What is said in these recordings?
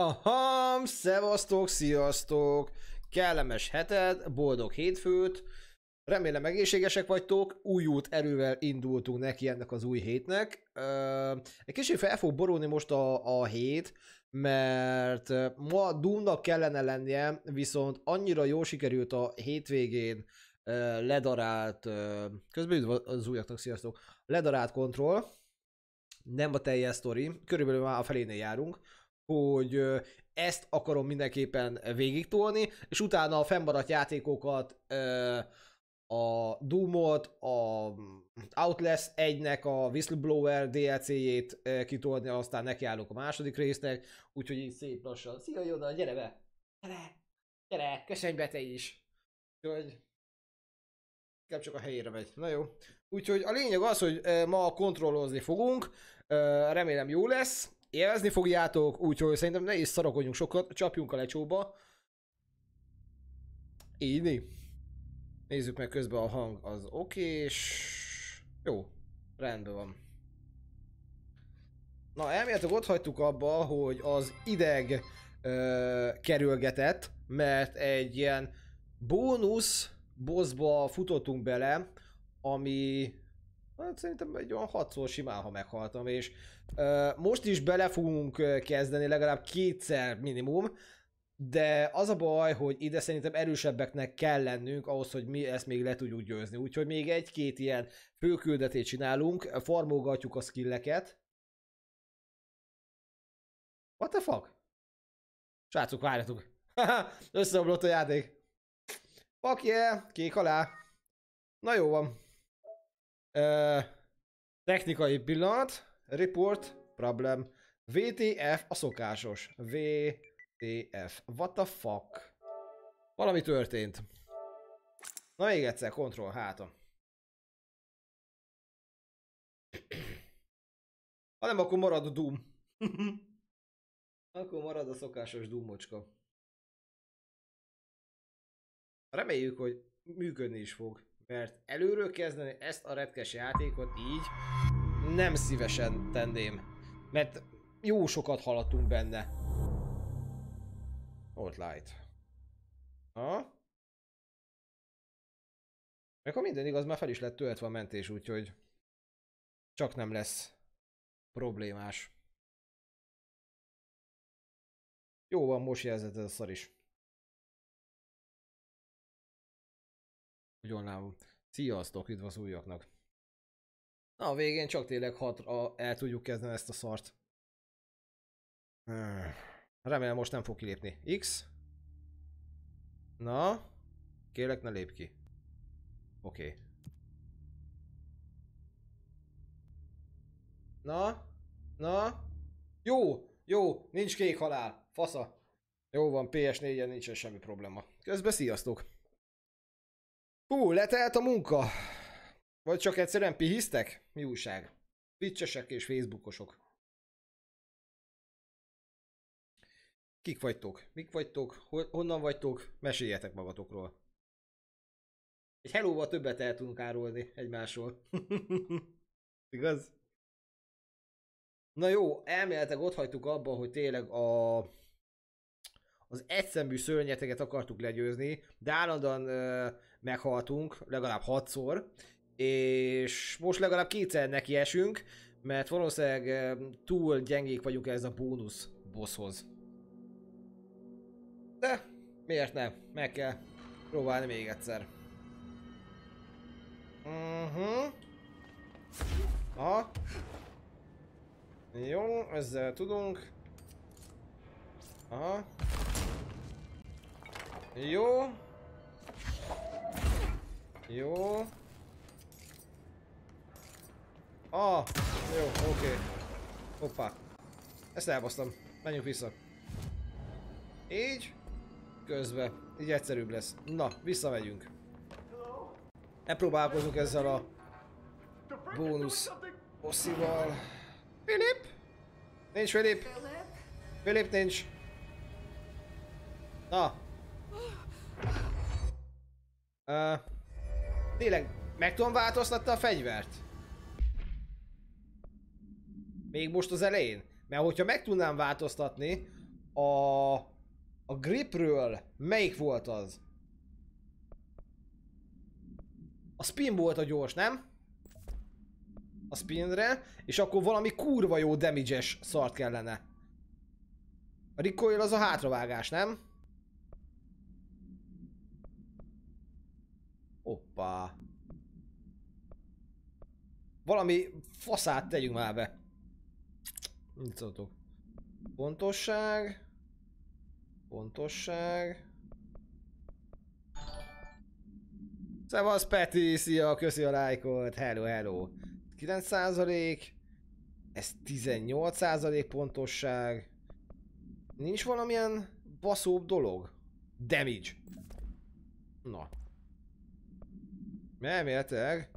Aha, szevasztok, sziasztok! Kellemes heted, boldog hétfőt, remélem egészségesek vagytok, új út erővel indultunk neki ennek az új hétnek. egy kicsit fel fog borulni most a, a hét, mert ma Doomnak kellene lennie, viszont annyira jól sikerült a hétvégén ledarált, közben az újaknak, sziasztok, ledarált kontroll, nem a teljes sztori, körülbelül már a felénél járunk, hogy ezt akarom mindenképpen végigtolni, és utána a fennmaradt játékokat, a Doom-ot, a Outlast 1-nek a Whistleblower DLC-jét kitolni, aztán nekiállok a második résznek, úgyhogy így szép lassan. Szia Joda, gyere be! Gyere! Gyere, köszönj be te is! Úgyhogy inkább csak a helyére megy. Na jó. Úgyhogy a lényeg az, hogy ma kontrollozni fogunk, remélem jó lesz, élvezni fogjátok, úgyhogy szerintem ne is szarakodjunk sokat, csapjunk a lecsóba. Így. Nézzük meg közben a hang, az oké, és jó, rendben van. Na, elméletek ott hagytuk abba, hogy az ideg ö, kerülgetett, mert egy ilyen bónusz bossba futottunk bele, ami Hát szerintem egy olyan hatszor simán, ha meghaltam, és uh, most is bele fogunk kezdeni legalább kétszer minimum, de az a baj, hogy ide szerintem erősebbeknek kell lennünk ahhoz, hogy mi ezt még le tudjuk győzni. Úgyhogy még egy-két ilyen főküldetét csinálunk, formolgatjuk a skilleket. What the fuck? Srácok, várjatok. Összeomlott a játék. Fuck yeah, kék alá. Na jó van technikai pillanat. Report, problem. VTF a szokásos. VTF. What the fuck? Valami történt. Na még egyszer, control háta. Ha nem, akkor marad a Doom. akkor marad a szokásos Doomocska. Reméljük, hogy működni is fog mert előről kezdeni ezt a retkes játékot így nem szívesen tenném, mert jó sokat haladtunk benne. Old light. Ha? Meg ha minden igaz, már fel is lett töltve a mentés, úgyhogy csak nem lesz problémás. Jó van, most jelzett ez a szar is. Ugyan Sziasztok, üdv az újaknak. Na, a végén csak tényleg hatra el tudjuk kezdeni ezt a szart. Remélem most nem fog kilépni. X. Na. Kérlek ne lép ki. Oké. Na. Na. Jó. Jó. Nincs kék halál. Fasza. Jó van, PS4-en nincsen semmi probléma. Közben sziasztok. Hú, letelt a munka. Vagy csak egyszerűen pihisztek? Mi újság? Twitchesek és Facebookosok. Kik vagytok? Mik vagytok? Honnan vagytok? Meséljetek magatokról. Egy hello többet el tudunk árulni egymásról. Igaz? Na jó, elméletek ott hagytuk abba, hogy tényleg a az egyszemű szörnyeteket akartuk legyőzni, de állandóan ö, meghaltunk, legalább hatszor, és most legalább kétszer neki mert valószínűleg túl gyengék vagyunk ez a bónusz bosshoz. De miért nem? Meg kell próbálni még egyszer. Mhm. Uh-huh. Jó, ezzel tudunk. Aha. Jó. Jó. Ah, jó, oké. Okay. Hoppá. Ezt elbasztam. Menjünk vissza. Így. Közbe. Így egyszerűbb lesz. Na, visszamegyünk. Ne próbálkozunk ezzel a bónusz bosszival. Filip? Nincs Filip. Filip nincs. Na, Uh, tényleg, meg tudom változtatni a fegyvert? Még most az elején? Mert hogyha meg tudnám változtatni, A, a gripről melyik volt az? A spin volt a gyors, nem? A spinre, és akkor valami kurva jó damage-es szart kellene. A recoil az a hátravágás, nem? Hoppá. Valami faszát tegyünk már be. Mit szóltok? Pontosság. Pontosság. Szevasz Peti, szia, köszi a lájkot, hello, hello. 9%, ez 18% pontosság. Nincs valamilyen baszóbb dolog? Damage. Na. Elméletileg.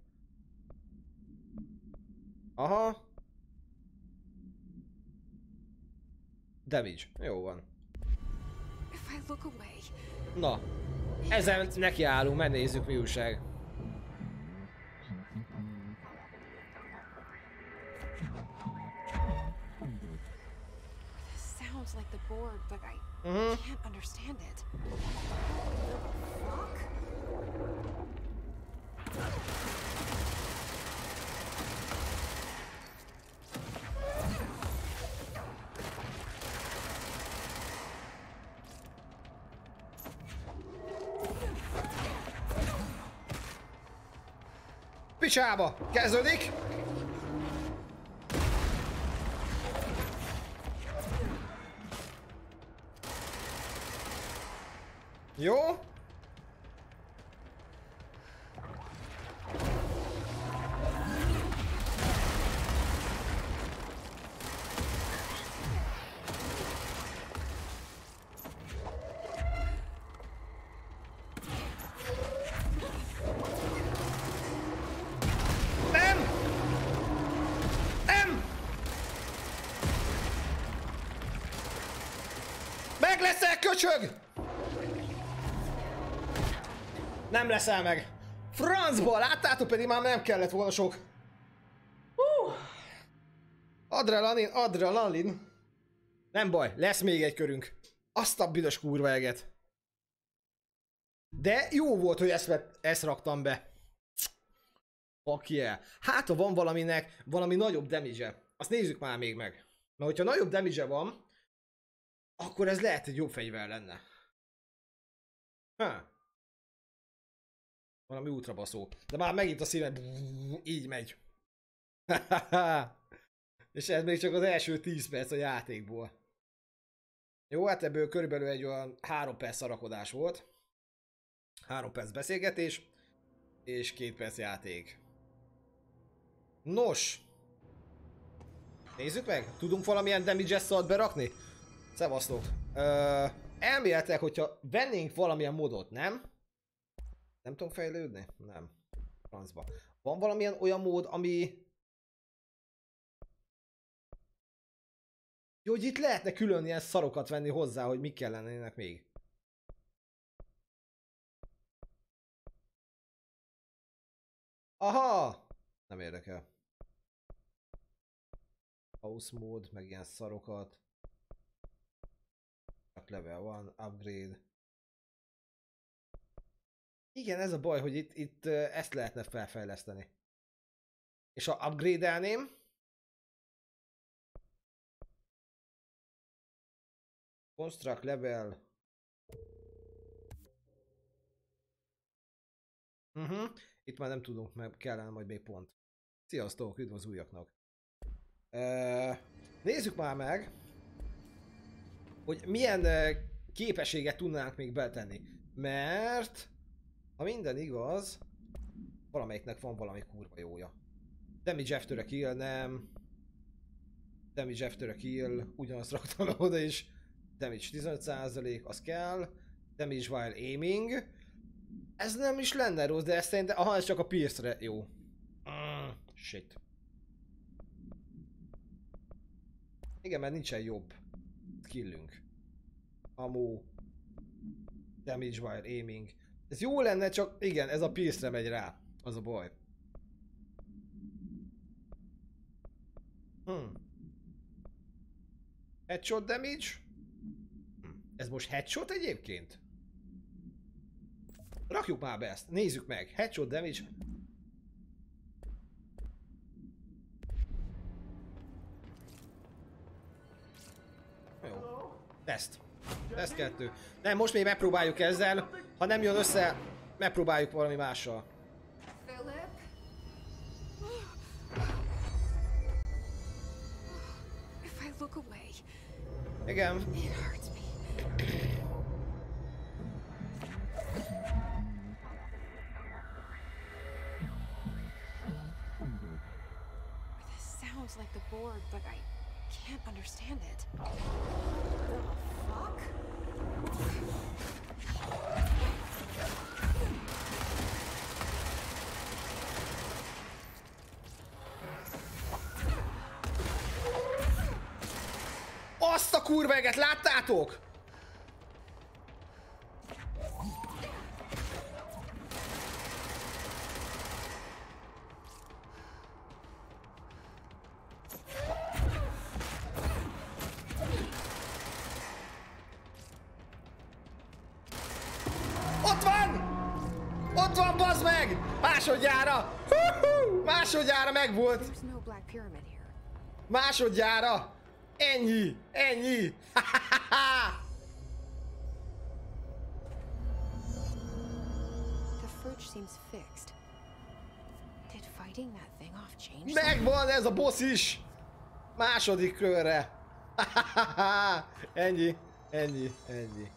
Aha. Damage. Jó van. Na. Ezen nekiállunk, megnézzük mi újság. sounds like the board, but I Mhm. can't understand it. Picsába! Kezdődik! Jó? Köcsög! Nem leszel meg. Francba, láttátok pedig már nem kellett volna sok. Hú. Adrenalin, adrenalin. Nem baj, lesz még egy körünk. Azt a büdös kurva eget. De jó volt, hogy ezt, vett, ezt raktam be. Fuck yeah. Hát, ha van valaminek valami nagyobb damage azt nézzük már még meg. Mert hogyha nagyobb damage van, akkor ez lehet egy jobb fegyver lenne. Ha. Valami ultrabaszó. De már megint a szívem így megy. És ez még csak az első 10 perc a játékból. Jó, hát ebből körülbelül egy olyan 3 perc szarakodás volt. 3 perc beszélgetés, és 2 perc játék. Nos! Nézzük meg, tudunk valamilyen damage szalt berakni? Szevasztok! Ö, elméletileg, hogyha vennénk valamilyen modot, nem? Nem tudom fejlődni? Nem. Francba. Van valamilyen olyan mód, ami... Jó, hogy itt lehetne külön ilyen szarokat venni hozzá, hogy mik kellenének még. Aha! Nem érdekel. House mód, meg ilyen szarokat. Level van, upgrade. Igen, ez a baj, hogy itt, itt ezt lehetne felfejleszteni. És ha upgrade-elném, Construct level. Uh-huh. Itt már nem tudunk, mert kellene majd még pont. Sziasztok, üdv az újaknak. Uh, nézzük már meg, hogy milyen képességet tudnánk még betenni. Mert, ha minden igaz, valamelyiknek van valami kurva jója. Damage after a kill, nem. Damage after a kill, ugyanazt raktam oda is. Damage 15%, az kell. Damage while aiming. Ez nem is lenne rossz, de ez szerintem, aha, ez csak a pierce-re jó. Mm, shit. Igen, mert nincsen jobb skillünk. Ammo. Damage while aiming. Ez jó lenne, csak igen, ez a pierce-re megy rá. Az a baj. Hmm. Headshot damage. Ez most headshot egyébként? Rakjuk már be ezt, nézzük meg. Headshot damage. Jó. Teszt. Teszt kettő. Nem, most még megpróbáljuk ezzel. Ha nem jön össze, megpróbáljuk valami mással. Philip? If I look away, Igen. it hurts me. This sounds like the board, but I can't understand it. The fuck? Azt a kurveget láttátok? Ott van! Ott van, bazd meg! Másodjára! Hú-hú! Másodjára megvolt! Másodjára! Ennyi! Ennyi! Megvan ez a boss is! Második körre! ennyi, ennyi, ennyi.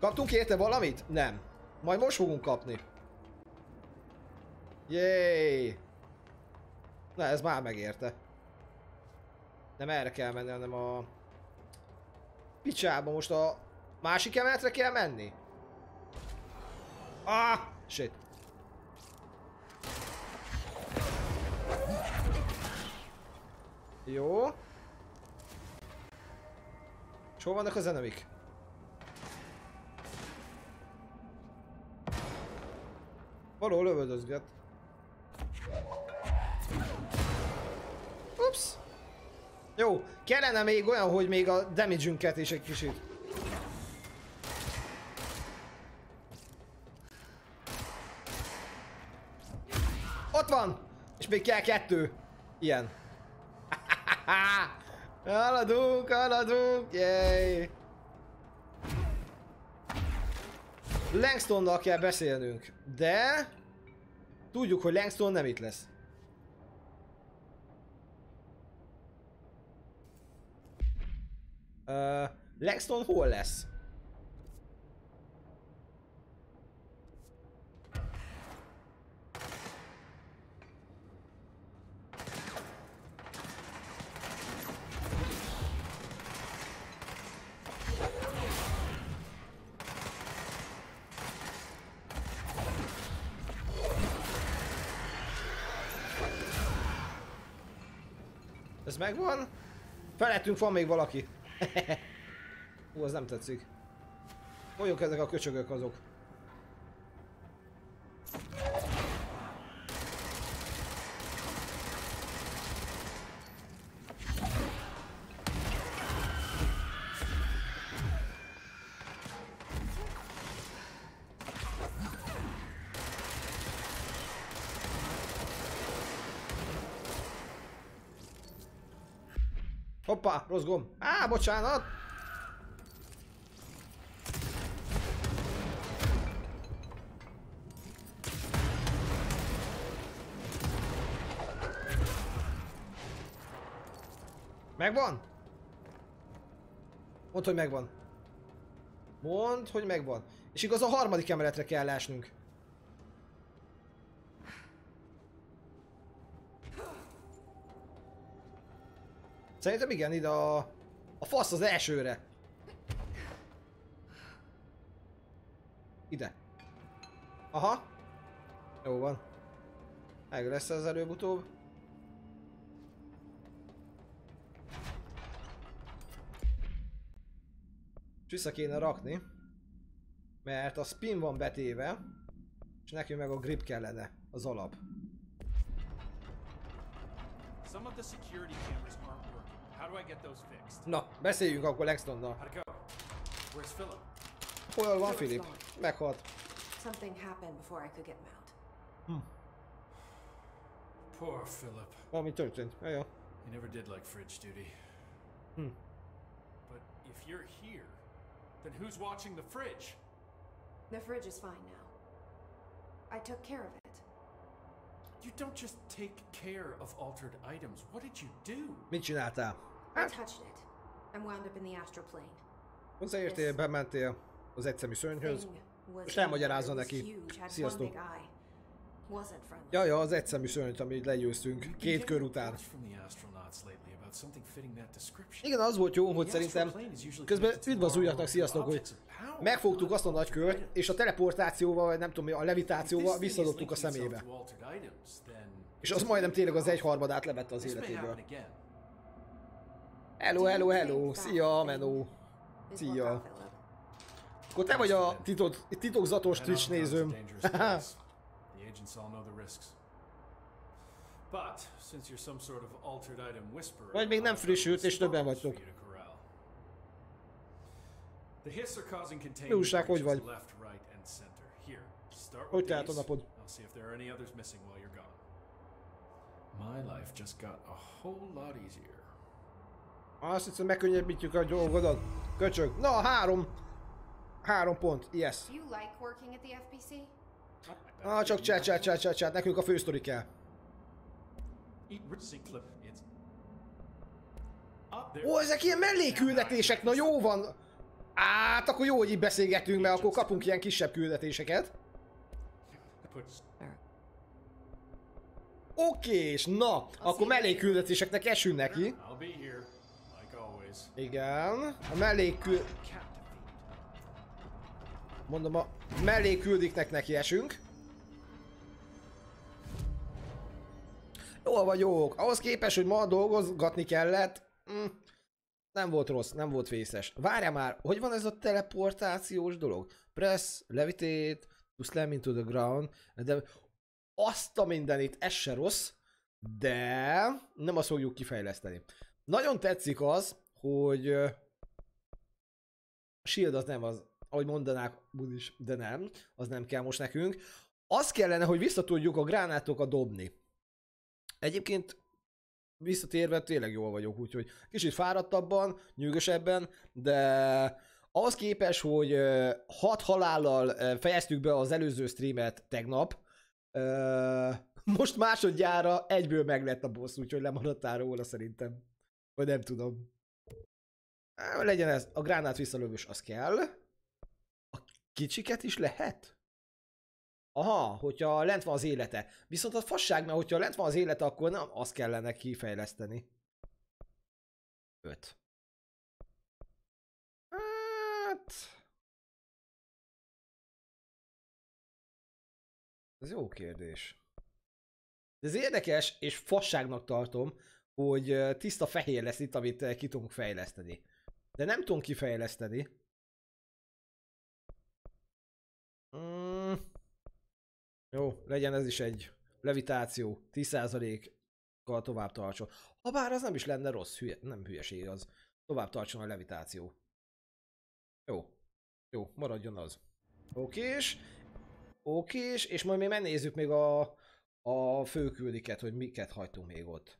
Kaptunk érte valamit? Nem. Majd most fogunk kapni. Jéj! Na ez már megérte. Nem erre kell menni, hanem a... Picsába most a másik emeletre kell menni? Ah! Shit. Jó. És hol vannak az enemik? Való lövöldözget. Ups. Jó, kellene még olyan, hogy még a damage is egy kicsit. Ott van! És még kell kettő. Ilyen. haladunk, haladunk, yay! Langstonnal kell beszélnünk, de... Tudjuk, hogy Langston nem itt lesz. Uh, Langston hol lesz? Ez megvan? Felettünk van még valaki. Hú, az nem tetszik. Mondjuk ezek a köcsögök azok. Hoppá, rossz gomb. Á, bocsánat! Megvan? Mondd, hogy megvan. Mondd, hogy megvan. És igaz, a harmadik emeletre kell esnünk. Szerintem igen, ide a... A fasz az elsőre. Ide. Aha. Jó van. Meg lesz ez előbb-utóbb. Vissza kéne rakni. Mert a spin van betéve. És nekünk meg a grip kellene. Az alap. Some of the security cameras aren't. How do I get those fixed? Na, beszéljünk akkor Langstonnal. How'd it go? Where's Philip? Hol van Philip? Filip? gone. Meghalt. Something happened before I could get him out. Hmm. Poor Philip. Valami történt. Ja, ja. He never did like fridge duty. Hmm. But if you're here, then who's watching the fridge? The fridge is fine now. I took care of it. You don't just take care of altered items. What did you do? Mit csináltál? I touched it and wound up in the astral plane. Hozzáértél, bementél az egyszemű szörnyhöz. Most elmagyarázza neki. Sziasztok. Ja, ja, az egyszemű szörnyt, amit legyőztünk. Két kör után. Igen, az volt jó, hogy szerintem közben üdv az our újaknak, sziasztok, hogy megfogtuk azt a nagy kört, és a teleportációval, vagy nem tudom mi, a levitációval visszadobtuk a szemébe. És az majdnem tényleg az egyharmadát levette az életéből. Hello, hello, hello, szia, Menó. Szia. Akkor te vagy a titok, titokzatos Twitch nézőm. Vagy még nem frissült, és többen vagytok. Mi újság, hogy vagy? Hogy telt a napod? My life just got a whole lot easier. Azt hiszem, megkönnyebbítjük a dolgodat. Köcsög. Na, három. Három pont. Yes. You like working at the FBC? Ah, csak chat, chat, chat, chat, chat. Nekünk a fősztori kell. Ó, ezek ilyen mellékküldetések, na jó van. Hát, akkor jó, hogy így beszélgetünk, mert akkor kapunk ilyen kisebb küldetéseket. Put Okés, na, akkor mellékküldetéseknek esünk neki. Igen, a. Captivate. Mondom, a mellékküldiknek neki esünk. Jól vagyok. Ahhoz képest, hogy ma dolgozgatni kellett, mm, nem volt rossz, nem volt vészes. Várja már, hogy van ez a teleportációs dolog? Press, levitate, to slam into the ground, de azt a mindenit, ez se rossz, de nem azt fogjuk kifejleszteni. Nagyon tetszik az, hogy a shield az nem az, ahogy mondanák is, de nem, az nem kell most nekünk. Az kellene, hogy vissza tudjuk a gránátokat dobni. Egyébként visszatérve tényleg jól vagyok, úgyhogy kicsit fáradtabban, nyűgösebben, de ahhoz képest, hogy hat halállal fejeztük be az előző streamet tegnap, most másodjára egyből meg lett a boss, úgyhogy lemaradtál róla szerintem. Vagy nem tudom. Legyen ez, a gránát visszalövős az kell. A kicsiket is lehet? Aha, hogyha lent van az élete. Viszont a fasság, mert hogyha lent van az élete, akkor nem azt kellene kifejleszteni. 5. Hát... Ez jó kérdés. De ez érdekes, és fasságnak tartom, hogy tiszta fehér lesz itt, amit ki tudunk fejleszteni. De nem tudunk kifejleszteni. Mm. Jó, legyen ez is egy levitáció, 10%-kal tovább tartson. Habár az nem is lenne rossz, hülye, nem hülyeség az. Tovább tartson a levitáció. Jó. Jó, maradjon az. Okés. Okés, és majd még megnézzük még a, a főküldiket, hogy miket hagytunk még ott.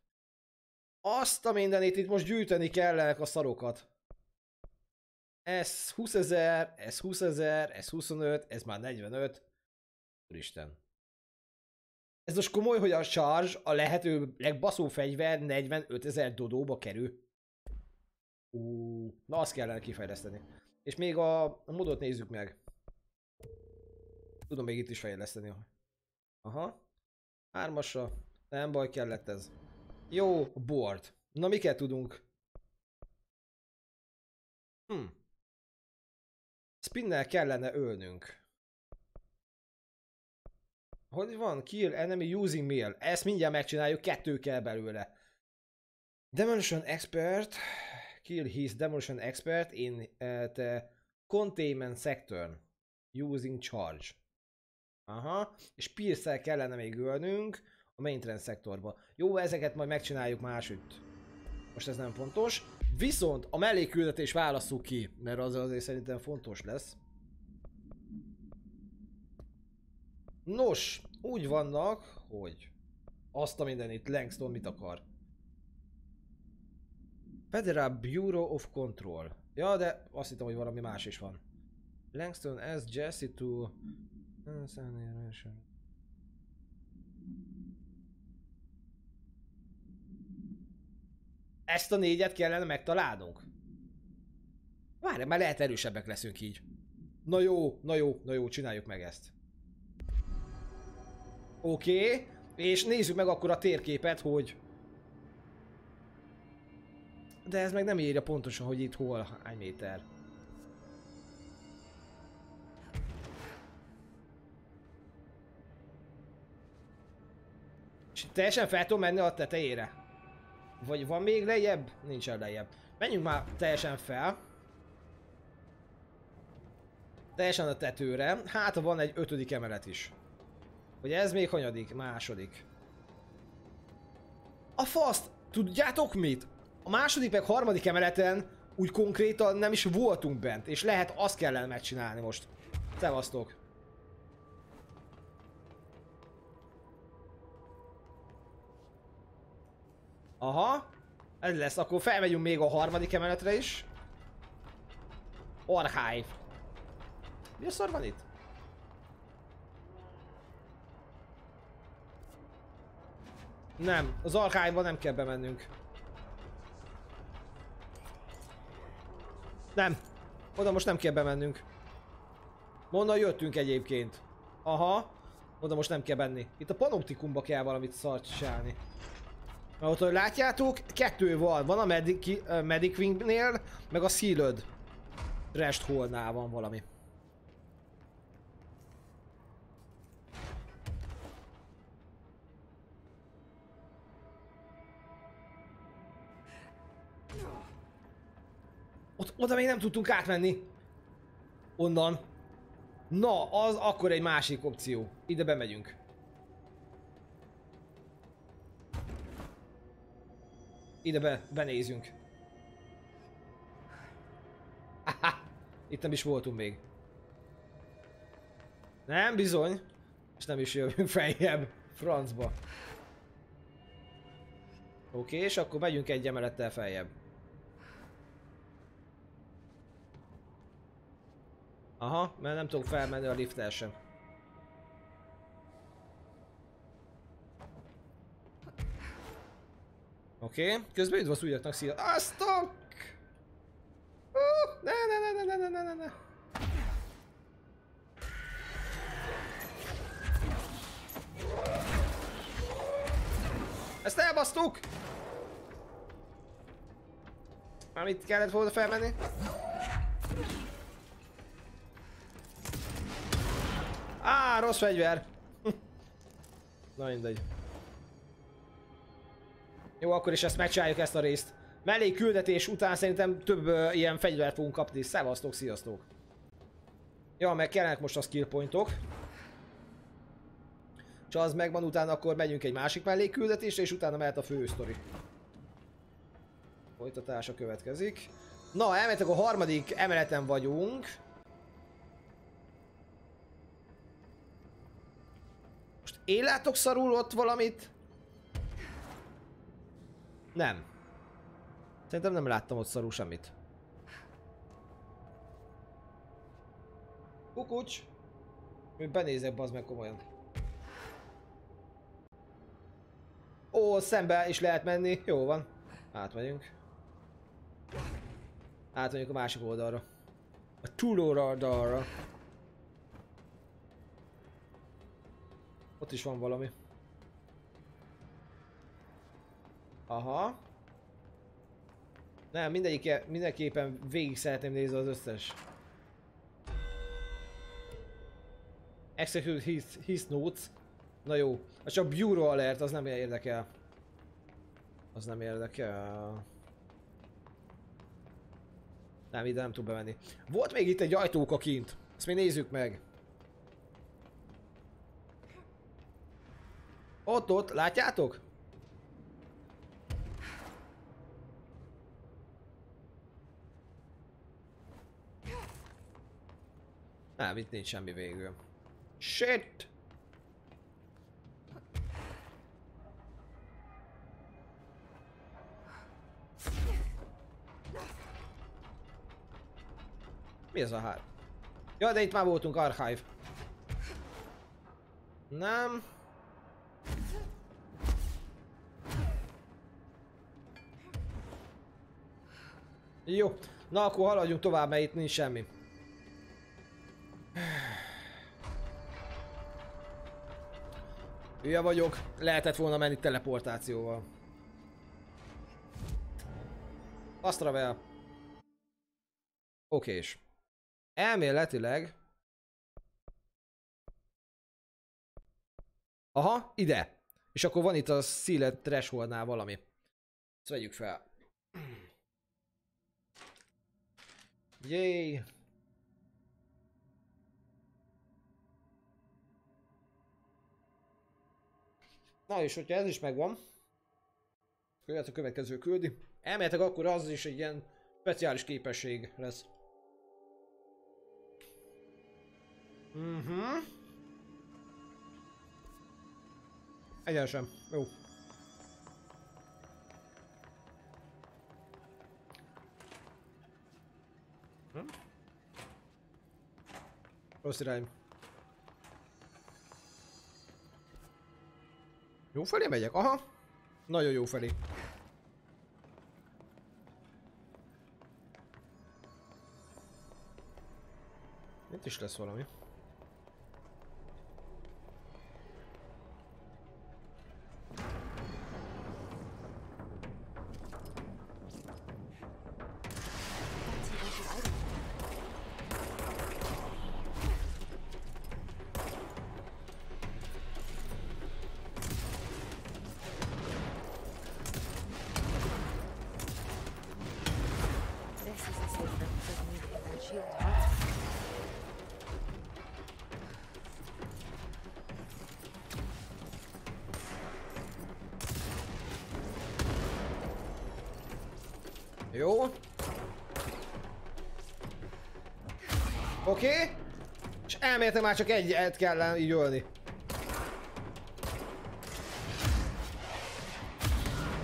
Azt a mindenit itt most gyűjteni kellenek a szarokat. Ez 20 ezer, ez 20 ezer, ez 25, ez már 45. Úristen. Ez most komoly, hogy a charge a lehető legbaszó fegyver 45 ezer dodóba kerül. Ú, na azt kellene kifejleszteni. És még a, a modot nézzük meg. Tudom még itt is fejleszteni. Aha. Hármasra. Nem baj, kellett ez. Jó, board. Na miket tudunk? Hm. Spinnel kellene ölnünk. Hogy van? Kill enemy using mail. Ezt mindjárt megcsináljuk, kettő kell belőle. Demolition expert. Kill his demolition expert in uh, the containment sector. Using charge. Aha. És pierce kellene még ölnünk a maintenance szektorba. Jó, ezeket majd megcsináljuk másütt. Most ez nem fontos. Viszont a melléküldetés válasszuk ki, mert az azért szerintem fontos lesz. Nos, úgy vannak, hogy azt a mindenit Langston mit akar. Federal Bureau of Control. Ja, de azt hittem, hogy valami más is van. Langston as Jesse to... Ezt a négyet kellene megtalálnunk. Várj, már lehet erősebbek leszünk így. Na jó, na jó, na jó, csináljuk meg ezt. Oké, okay. és nézzük meg akkor a térképet, hogy... De ez meg nem írja pontosan, hogy itt hol, hány méter. És teljesen fel tudom menni a tetejére. Vagy van még lejjebb? Nincsen lejjebb. Menjünk már teljesen fel. Teljesen a tetőre. Hát van egy ötödik emelet is. Hogy ez még hanyadik? Második. A faszt! Tudjátok mit? A második meg harmadik emeleten úgy konkrétan nem is voltunk bent, és lehet azt kellene megcsinálni most. Szevasztok! Aha. Ez lesz, akkor felmegyünk még a harmadik emeletre is. Archive. Mi a szar van itt? Nem, az archive nem kell bemennünk. Nem. Oda most nem kell bemennünk. Honnan jöttünk egyébként? Aha. Oda most nem kell benni. Itt a panoptikumba kell valamit szart csinálni. Mert ott, látjátok, kettő van. Van a Medic, uh, Wingnél, meg a Sealed Rest Hole-nál van valami. Ott, oda még nem tudtunk átmenni. Onnan. Na, az akkor egy másik opció. Ide bemegyünk. Ide be, benézünk. Aha, itt nem is voltunk még. Nem, bizony. És nem is jövünk feljebb. Francba. Oké, és akkor megyünk egy emelettel feljebb. Aha, mert nem tudok felmenni a lifttel sem. Oké, okay. közben üdv az újaknak szia. Aztok! Uh, ne, ne, ne, ne, ne, ne, ne, ne. Ezt elbasztuk! Már mit kellett volna felmenni? Á, rossz fegyver! Na mindegy. Jó, akkor is ezt megcsináljuk ezt a részt. Mellé küldetés után szerintem több uh, ilyen fegyvert fogunk kapni. Szevasztok, sziasztok! Ja, meg kellenek most a skill pointok. És az megvan, utána akkor megyünk egy másik mellékküldetésre, és utána mehet a fő sztori. Folytatása következik. Na, elmetek a harmadik emeleten vagyunk. Most én látok szarul ott valamit? Nem. Szerintem nem láttam ott szarú semmit. Kukucs! Még benézek bazd meg komolyan. Ó, szembe is lehet menni. Jó van. Átmegyünk. Átmegyünk a másik oldalra. A túlóradalra. Ott is van valami. Aha. Nem, mindegyik, mindenképpen végig szeretném nézni az összes. Execute his, his notes. Na jó. Az csak Bureau Alert, az nem érdekel. Az nem érdekel. Nem, ide nem tud bemenni. Volt még itt egy ajtóka kint. Ezt még nézzük meg. Ott, ott, látjátok? Nem, itt nincs semmi végül. Shit! Mi ez a hát? Ja, de itt már voltunk Archive. Nem. Jó, na akkor haladjunk tovább, mert itt nincs semmi. Hülye vagyok, lehetett volna menni teleportációval. Astravel. Okés. Elméletileg... Aha, ide. És akkor van itt a Sealed Thresholdnál valami. Ezt vegyük fel. Yay! Na és hogyha ez is megvan, akkor a következő küldi. Elméletek akkor az is egy ilyen speciális képesség lesz. Mhm. Egyenesen. Jó. Hm? Rossz irány. Jó felé megyek? Aha. Nagyon jó felé. Itt is lesz valami. Elméletileg már csak egyet kell így ölni.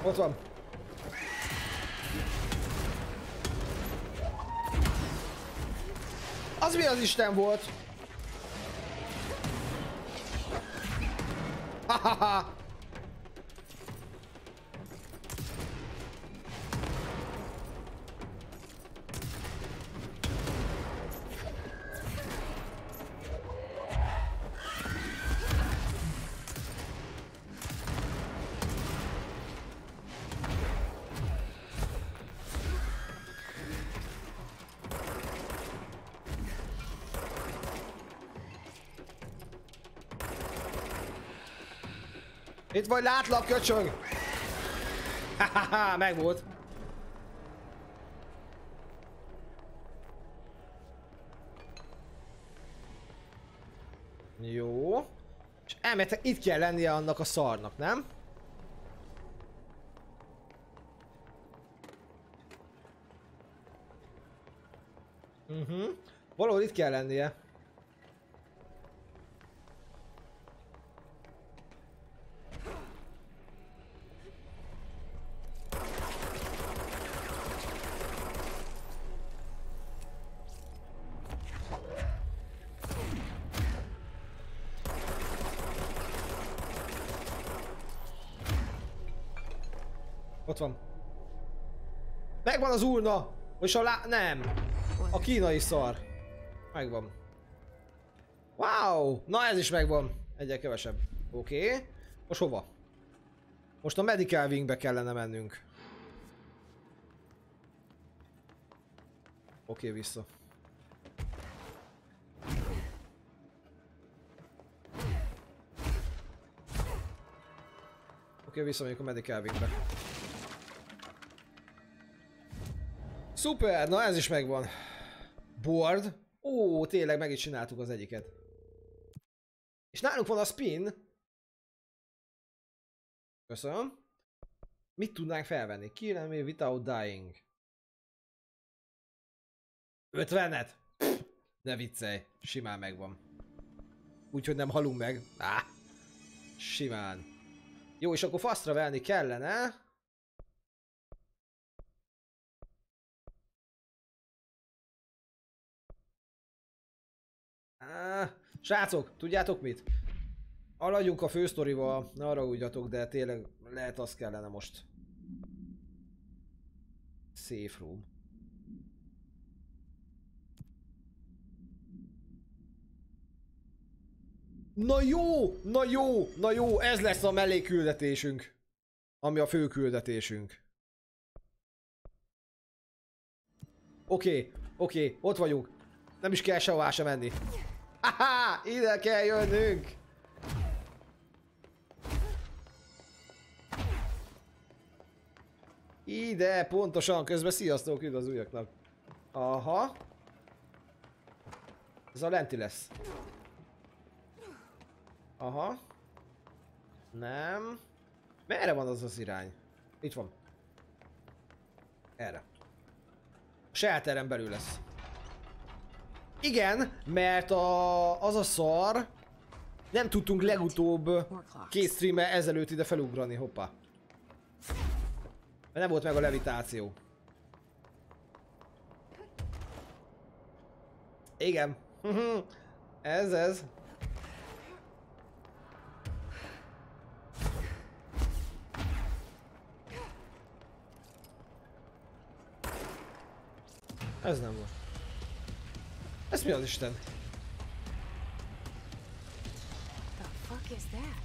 Ott van. Az mi az Isten volt? Hahaha. Itt vagy látlak, köcsög! Hahaha, meg volt. Jó. És elméletileg itt kell lennie annak a szarnak, nem? Mhm. Uh-huh. Valahol itt kell lennie. Ott van. Megvan az urna! És a lá... Nem! A kínai szar. Megvan. Wow! Na ez is megvan. Egyel kevesebb. Oké. Okay. Most hova? Most a medical wingbe kellene mennünk. Oké, okay, vissza. Oké, okay, visszamegyünk a medical wingbe. Szuper, na ez is megvan. Board. Ó, tényleg meg is csináltuk az egyiket. És nálunk van a spin. Köszönöm. Mit tudnánk felvenni? Kill me without dying. 50-et. Ne viccelj, simán megvan. Úgyhogy nem halunk meg. Á, simán. Jó, és akkor fasztra venni kellene. Á, srácok, tudjátok mit? Aladjunk a fősztorival, ne arra ugyatok, de tényleg lehet az kellene most. Safe room. Na jó, na jó, na jó, ez lesz a mellékküldetésünk. Ami a fő küldetésünk. Oké, okay, oké, okay, ott vagyunk. Nem is kell sehová sem menni. Ide kell jönnünk. Ide, pontosan, közben sziasztok, üdv az újaknak. Aha. Ez a lenti lesz. Aha. Nem. Merre van az az irány? Itt van. Erre. A shelteren belül lesz. Igen, mert a, az a szar nem tudtunk legutóbb két streame ezelőtt ide felugrani, hoppá. Mert nem volt meg a levitáció. Igen. ez ez. Ez nem volt. Ez mi az Isten? The fuck is that?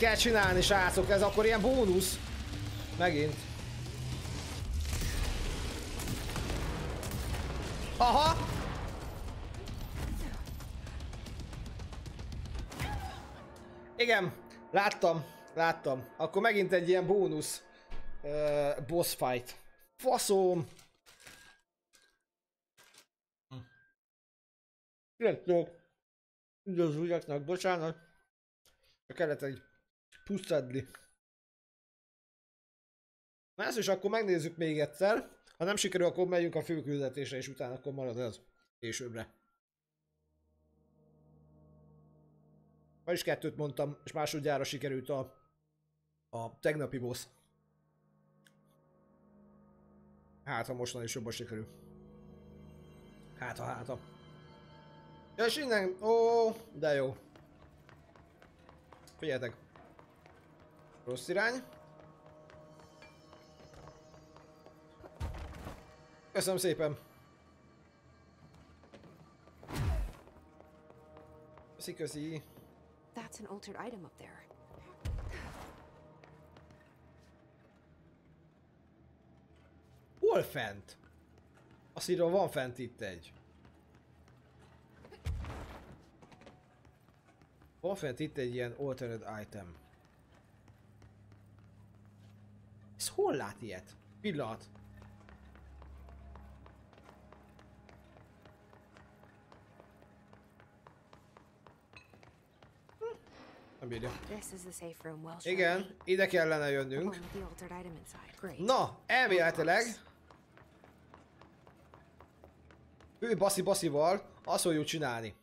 Kell csinálni, srácok, ez akkor ilyen bónusz. Megint. Aha! Igen, láttam, láttam. Akkor megint egy ilyen bónusz uh, boss fight. Faszom! Sziasztok! Üdv az újaknak, bocsánat. Kellett egy pusztadli. Na ezt is akkor megnézzük még egyszer. Ha nem sikerül, akkor megyünk a főküldetésre, és utána akkor marad ez későbbre. Ma is kettőt mondtam, és másodjára sikerült a, a tegnapi boss. Hát, ha mostan is jobban sikerül. Hát, ha, hát, ha. És innen, ó, de jó. Figyeljetek. Rossz irány. Köszönöm szépen. Köszi, köszi. That's an altered item up there. Hol fent? Azt írva van fent itt egy. Van fent itt egy ilyen alternate item. Ez hol lát ilyet? Pillanat. Hm, Nem bírja. Igen, ide kellene jönnünk. Na, elméletileg ő baszi-baszival azt fogjuk csinálni.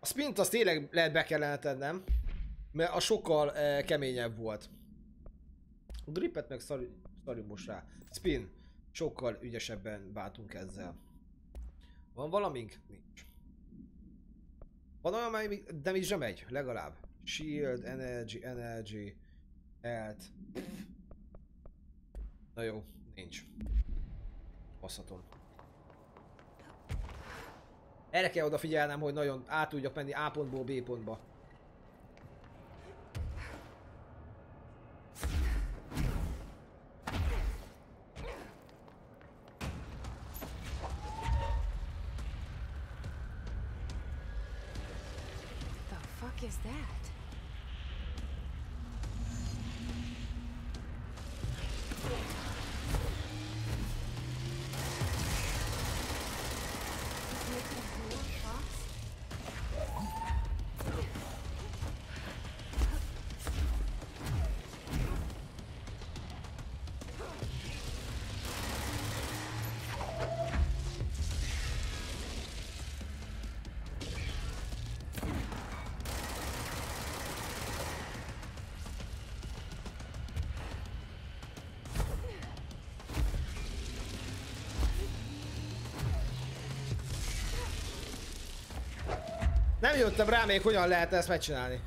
A spint azt tényleg lehet be kellene tennem, mert a sokkal eh, keményebb volt. A gripet meg szar, most rá. Spin. Sokkal ügyesebben bántunk ezzel. Van valamink? Nincs. Van olyan, amely damage megy, legalább. Shield, energy, energy, health. Na jó, nincs. Basszatom. Erre kell odafigyelnem, hogy nagyon át tudjak menni A pontból B pontba. Nem jöttem rá még, hogyan lehet ezt megcsinálni.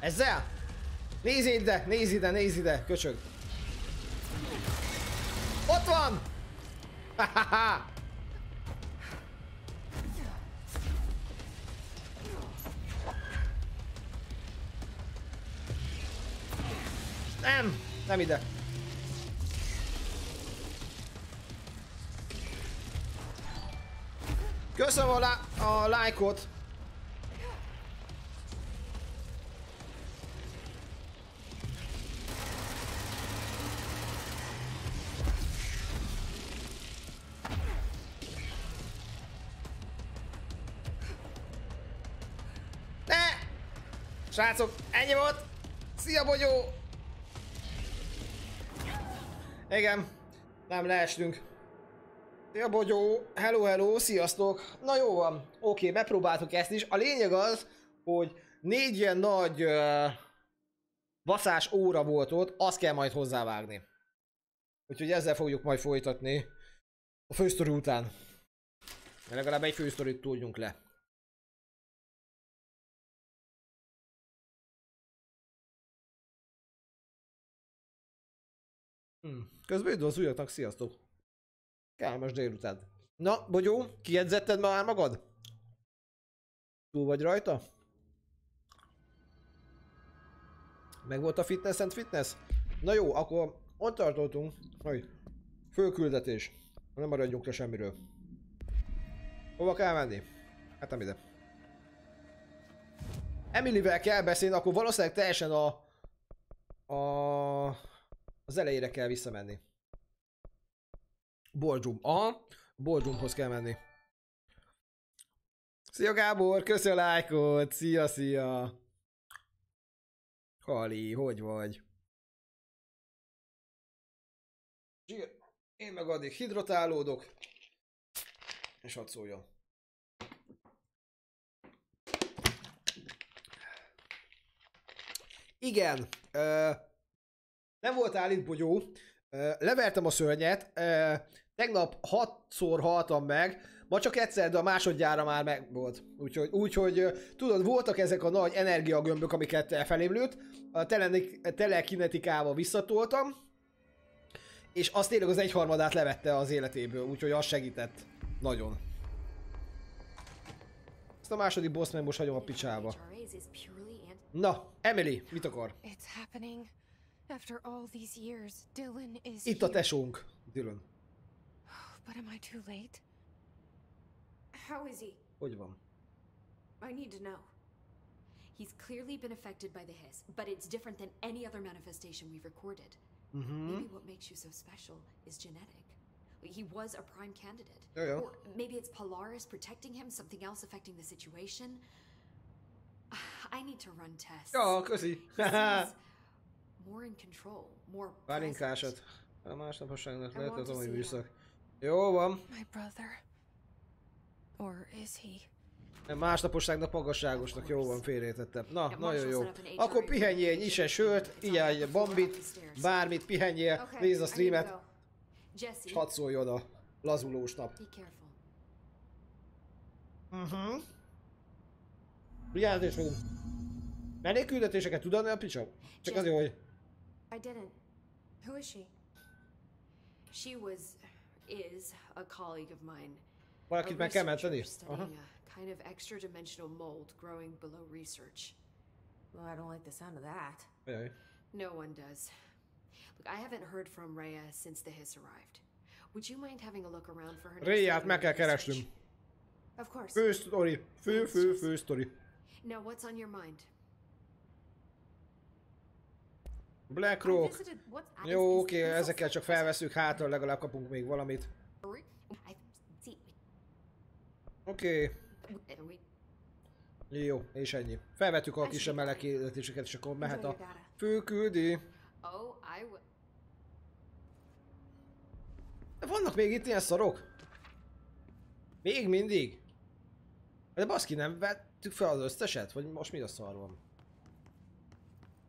Ezzel? Nézz ide, nézz ide, nézz ide, köcsög. Ott van! Nem, nem ide. Köszönöm a, a lájkot. Ne! Srácok, ennyi volt! Szia, bogyó! Igen, nem leestünk. Szia Bogyó, hello hello, sziasztok! Na jó van, oké, megpróbáltuk ezt is. A lényeg az, hogy négy ilyen nagy uh, vaszás óra volt ott, azt kell majd hozzávágni. Úgyhogy ezzel fogjuk majd folytatni a fősztori után. De legalább egy fősztorit tudjunk le. Hm. Közben üdv az újaknak, sziasztok! Kellemes délután. Na, Bogyó, kiedzetted már magad? Túl vagy rajta? Meg volt a fitness and fitness? Na jó, akkor ott tartottunk, hogy főküldetés. Nem maradjunk le semmiről. Hova kell menni? Hát nem ide. Emilyvel kell beszélni, akkor valószínűleg teljesen a, a az elejére kell visszamenni. Boldrum. Aha, Boldrumhoz kell menni. Szia Gábor, köszi a lájkot, szia, szia. Kali, hogy vagy? Én meg addig hidratálódok. És hadd szóljon. Igen. Ö, nem voltál itt, Bogyó. Ö, levertem a szörnyet. Ö, tegnap hatszor haltam meg. Ma csak egyszer, de a másodjára már meg volt. Úgyhogy, úgyhogy tudod, voltak ezek a nagy energiagömbök, amiket felém lőtt. A telekinetikával visszatoltam. És azt tényleg az egyharmadát levette az életéből, úgyhogy az segített. Nagyon. Ezt a második boss meg most hagyom a picsába. Na, Emily, mit akar? Itt a tesónk, Dylan. But am I too late? how is he? Hogy van? I need to know. He's clearly been affected by the hiss, but it's different than any other manifestation we've recorded. Maybe what makes you so special is genetic. He was a prime candidate. Yeah, yeah. Or maybe it's Polaris protecting him, something else affecting the situation. I need to run tests. Oh, köszi. He more in control, more present. Pálinkásat. A másnaposságnak I lehet want az to ami see műszak. Jó van. My brother. Or is he? Másnaposságnak magasságosnak, jó van, félreértettem. Na, nagyon jó. Akkor pihenjél egy ise sört, egy bambit, bármit, pihenjél, nézd a streamet, és hadd szóljon a lazulós nap. Mhm. Vigyázz és fogunk. Mennékküldetéseket tud adni a picsa? Csak azért, hogy... I didn't. Who is she? She was, is a colleague of mine. Valakit a meg kell researcher menteni? Aha. studying a kind of extra-dimensional mold growing below research. Well, I don't like the sound of that. Ajaj. No one does. Look, I haven't heard from Rhea since the hiss arrived. Would you mind having a look around for her? next Réját time meg kell do keresnünk. Of course. Fő sztori. Fő, fő, fő sztori. Now, what's on your mind? Black I Rock. visited. What's is- Jó, oké, this ezekkel csak felveszünk, hátra legalább kapunk még valamit. Oké, We jó, és ennyi. Felvettük a kis emelekítéseket, és akkor mehet a főküldi. Oh. Vannak még itt ilyen szarok? Még mindig? De baszki, nem vettük fel az összeset? Vagy most mi a szar van?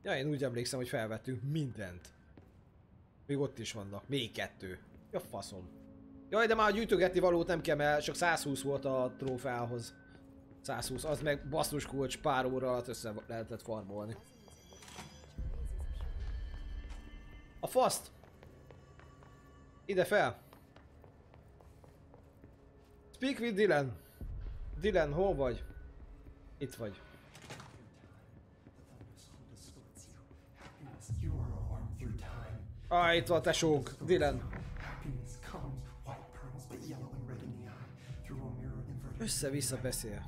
Ja, én úgy emlékszem, hogy felvettünk mindent. Még ott is vannak. Még kettő. Ja, faszom. Jaj, de már gyűjtögetni valót nem kell, mert csak 120 volt a trófeához. 120, az meg basszus kulcs pár óra alatt össze lehetett farmolni. A faszt! Ide fel! Speak with Dylan! Dylan, hol vagy? Itt vagy. Ah, itt van a tesónk, Dylan. Össze-vissza beszél.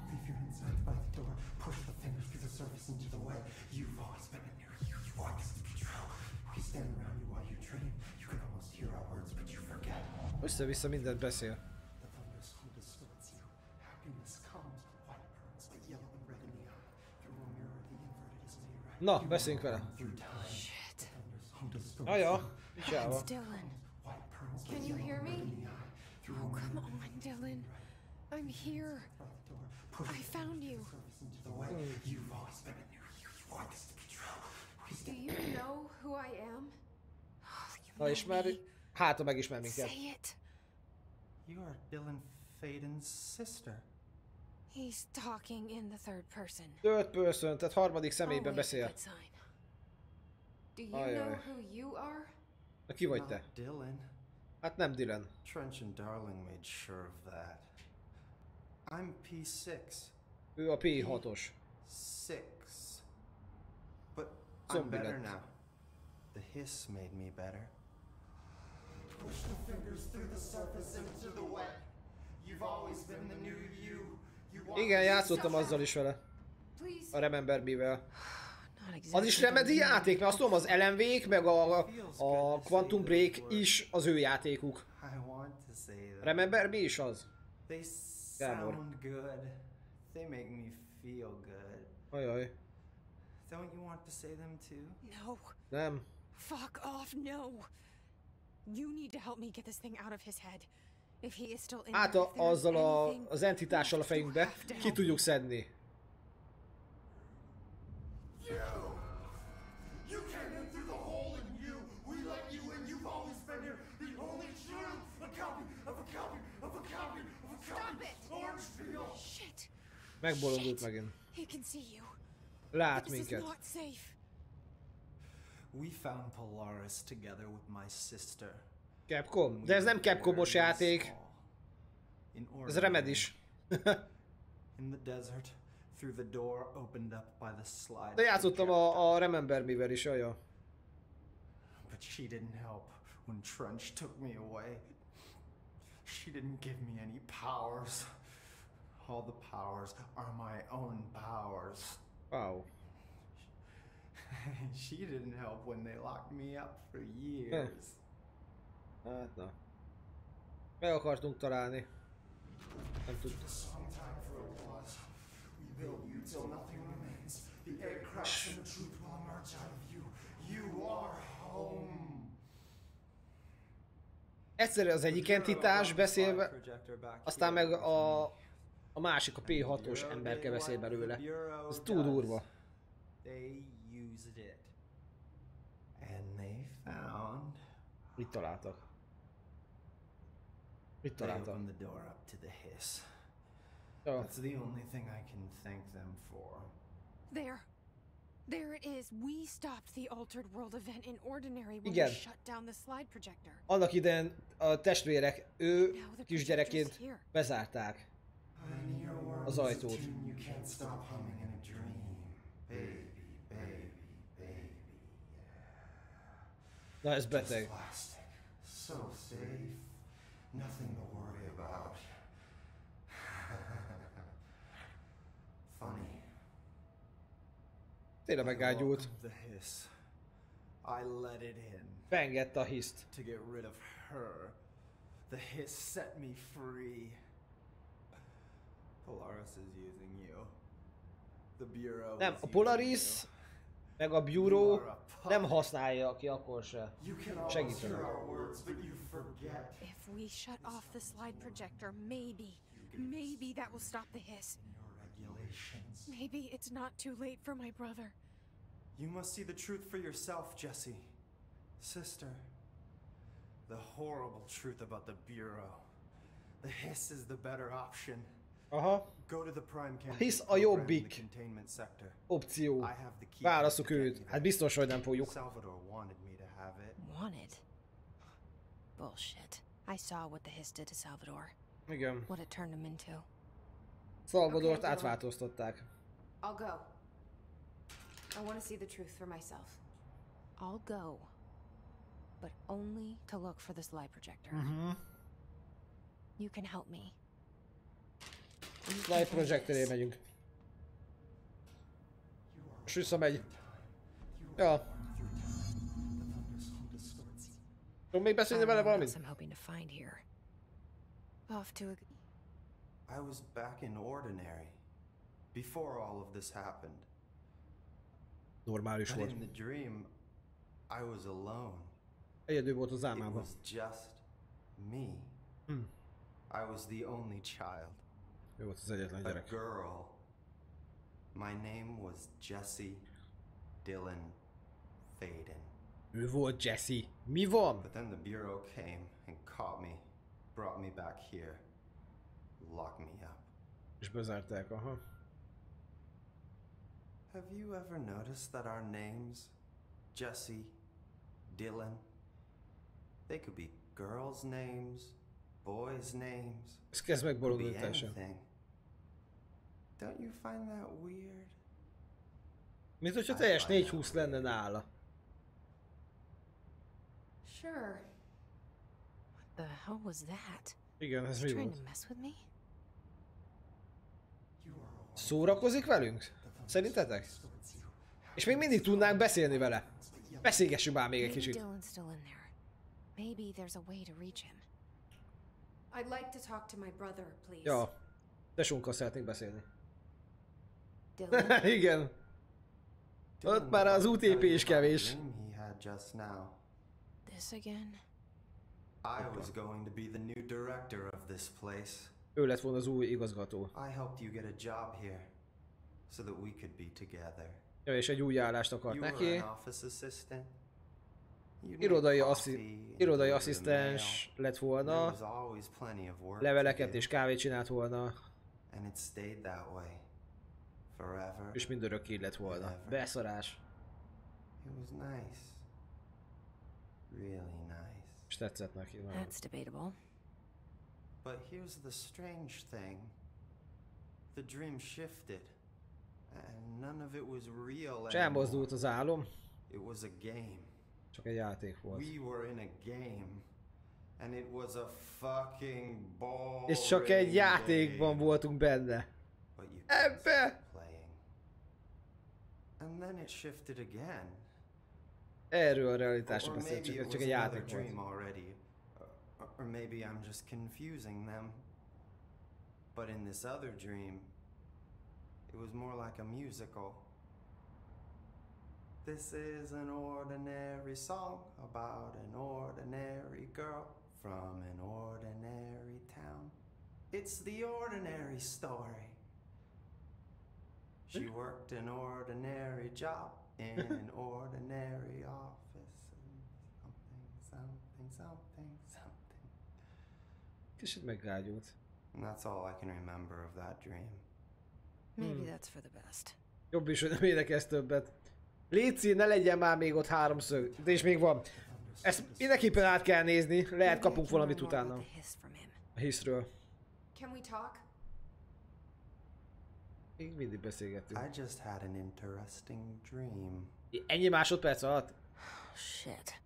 Össze-vissza mindent beszél. Na, beszéljünk vele. Through time. Shit. The thunder's Aja, you. micsoda? Dylan. Can you hear me? in Oh, come on, Dylan. I'm here. I found you. You've always been in here. You, you want this to be true. We Do you know who I am? Ha ismeri, hát ha megismer minket. Say it. You are Dylan Faden's sister. He's talking in the third person. Third person, tehát harmadik személyben Always beszél. good sign. Do you Aye, know who you are? Na ki vagy te? Not Dylan. Hát nem Dylan. Trench and Darling made sure of that. I'm P6. Ő a P6-os. Six. But I'm better now. The hiss made me better. Push the fingers through the surface into the wet. You've always been the new you. Igen, játszottam azzal is vele. A Remember Me-vel. Az is remedi játék, mert azt tudom, az LMV-k, meg a, a Quantum Break is az ő játékuk. Remember Me is az. Gábor. They make me feel good. Ajaj. Don't you want to say them too? No. Nem. Fuck off, no. You need to help me get this thing out of his head. If he is still in Hát there, a, azzal a, az entitással a fejünkbe ki tudjuk szedni. You! You came in through the hole in you! We let you in, you've always been here! The only truth! A copy of a copy of a copy of a copy! Stop it! Orange peel! Shit. Megbolondult Shit. megint. He can see you. Lát This is minket. not safe. We found Polaris together with my sister. Capcom? De ez nem Capcomos játék. Ez Remedis. In the desert, through the door opened up by the slide. De játszottam a, a Remember Me-vel is, jaja. But she didn't help when Trench took me away. She didn't give me any powers. All the powers are my own powers. Wow. she didn't help when they locked me up for years. Hát na. Meg akartunk találni. Nem tudtuk. Build you till nothing remains. The egg cracks and the truth will emerge out of you. You are home. Egyszerű az egyik entitás beszélve, aztán meg a, a másik, a P6-os emberke beszél belőle. Ez túl durva. Mit találtak? Mit találtak? Opened the door up to the That's the only thing I can thank them for. There. There it is. We stopped the Altered World event in Ordinary when Igen. we shut down the slide projector. Annak idején a testvérek, ő Now the kisgyerekként projector's here. bezárták. An earworm's Az a ajtót. tune you can't stop humming in a dream. Baby, baby, baby. Na ez Just beteg. plastic. So safe. Nothing to worry about. Tényleg megágyult. the hiss. I let it in Beengedte a hiszt. to get rid of her. The hiss set me free. Polaris is using you. The Bureau Nem, a Polaris, meg a Bureau nem használja ki akkor se. You You can always Segítenek. words, but you forget. If we shut off the slide projector, maybe, maybe that will stop the hiss. Your regulations. Maybe it's not too late for my brother. You must see the truth for yourself, Jesse. Sister. The horrible truth about the Bureau. The hiss is the better option. Aha, Go to the Prime Campus hisz a program in jobbik. containment sector. opció. I have the key. Válasszuk to őt. Hát biztos, hogy nem fogjuk. Salvador wanted me to have it. Wanted? Bullshit. I saw what the hiss did to Salvador. Igen. What it turned him into. Salvadort Okay, átváltoztatták. I'll go. I want to see the truth for myself. I'll go. But only to look for this slide projector. Mm-hmm. You can help me. Light projectoré megyünk. És visszamegy. Ja. Tudunk még beszélni vele Find valamit? I'm hoping to find here. Off to a I was back in Ordinary. Before all of this happened. Normális But volt. in the dream, I was alone. Egyedül volt az It was just me. Hmm. I was the only child. Ő volt az egyetlen A gyerek. girl. My name was Jesse Dylan Faden. Ő volt Jesse. Mi van? But then the Bureau came and caught me, brought me back here, locked me up. És bezárták, aha. Have you ever noticed that our names, Jesse, Dylan, they could be girls' names, boys' names, Ez kezd anything. Don't you find that weird? Mint hogyha teljes 420 lenne nála. Sure. What the hell was that? Igen, ez mi Trying volt? to mess with me? Szórakozik velünk? Szerintetek? És még mindig tudnánk beszélni vele. Beszélgessünk már még egy kicsit. Maybe there's a way to reach him. I'd like to talk to my brother, please. Ja. Tesónkkal szeretnék beszélni. Igen. Ott már az you is kevés. this again? I was going to be the new director of this place. Ő lett volna az új igazgató. I helped you get a job here so that we could be together. Ja, és egy új állást akart You were neki. an office assistant. You'd make Irodai, asszi- irodai asszisztens lett volna. Leveleket és kávét csinált volna. És mindörökké lett volna. Beszarás. És tetszett neki. nagyon. But here's the strange thing. The dream shifted. And none of it was real És anymore. elmozdult az álom. It was a game. Csak egy játék volt. We were in a game. And it was a fucking ball. És csak egy játékban voltunk benne. Ebbe! And then it shifted again. Erről a realitásra beszélt, csak, csak egy játék volt. Or, maybe I'm just confusing them. But in this other dream, it was more like a musical. This is an ordinary song about an ordinary girl from an ordinary town. It's the ordinary story. She hmm? worked an ordinary job in an ordinary office. And something, something, something. Kicsit megrágyult. And that's all I can remember of that dream. Maybe that's for the best. Jobb is, hogy nem érdekez többet. Léci, ne legyen már még ott háromszög. De és még van. Ezt mindenképpen át kell nézni. Lehet kapunk valamit utána. A hiszről. Can we talk? Még mindig beszélgettünk. I just had an interesting dream. Ennyi másodperc alatt? Oh, shit.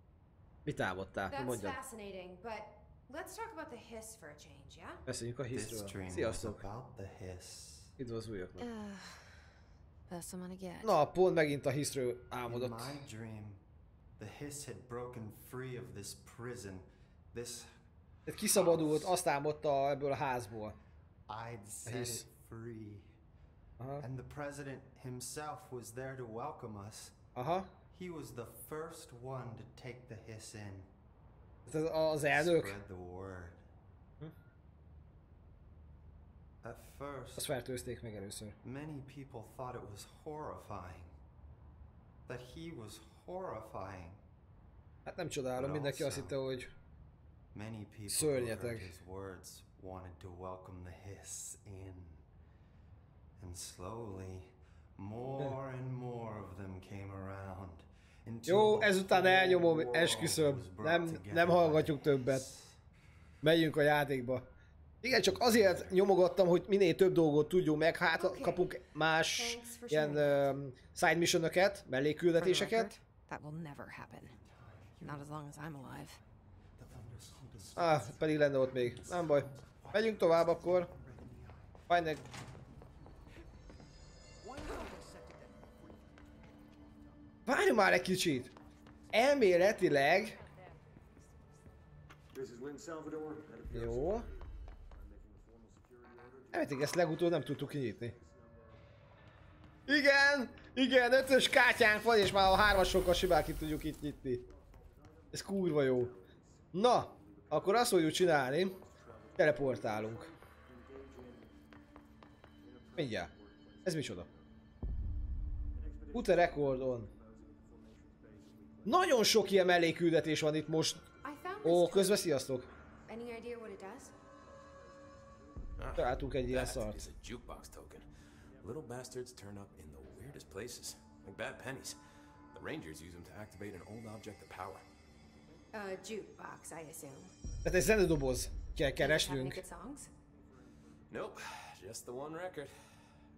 Mit álmodtál? That's Mondjad. fascinating, but let's talk about the hiss for a change, yeah? Beszéljünk a This hiszről. dream was Sziasztok! about the hiss. Üdv az újaknak. Uh, Best I'm gonna get. Na, pont megint a hiszről In álmodott. my dream, the hiss had broken free of this prison. This Tehát kiszabadult, azt álmodta ebből a házból. I'd set it free. Aha, And the president himself was there to welcome us. aha. He was the first one to take the hiss in. Az- az elnök, Spread the word. Hmm? At first, azt fertőzték meg először. Many people thought it was horrifying. That he was horrifying. Hát nem csodálom, mindenki azt hitte, hogy Many people Szörnyeteg. heard his words wanted to welcome the hiss in. And slowly, more hmm. and more of them came around. Jó, ezután elnyomom, esküszöm. Nem, nem hallgatjuk többet. megyünk a játékba. Igen, csak azért nyomogattam, hogy minél több dolgot tudjunk meg, hát Okay. kapunk más ilyen um, side missionöket, mellékküldetéseket. Ah, pedig lenne ott még. Nem baj. Megyünk tovább akkor. Fajn Várj már egy kicsit! Elméletileg... Jó. Elméletileg ezt legutóbb nem tudtuk kinyitni. Igen! Igen, ötös kártyánk van, és már a hármasokkal simán ki tudjuk itt nyitni. Ez kurva jó. Na, akkor azt fogjuk csinálni. Teleportálunk. Mindjárt. Ez micsoda? Put a record on. Nagyon sok ilyen mellékküldetés van itt most. Ó, közben sziasztok. Does? Találtunk egy ilyen szart. Little bastards turn up in the weirdest places, like bad pennies. The Rangers use them to activate an old object of power. A jukebox, I assume. Tehát egy zenedoboz kell keresnünk. Nope, just the one record.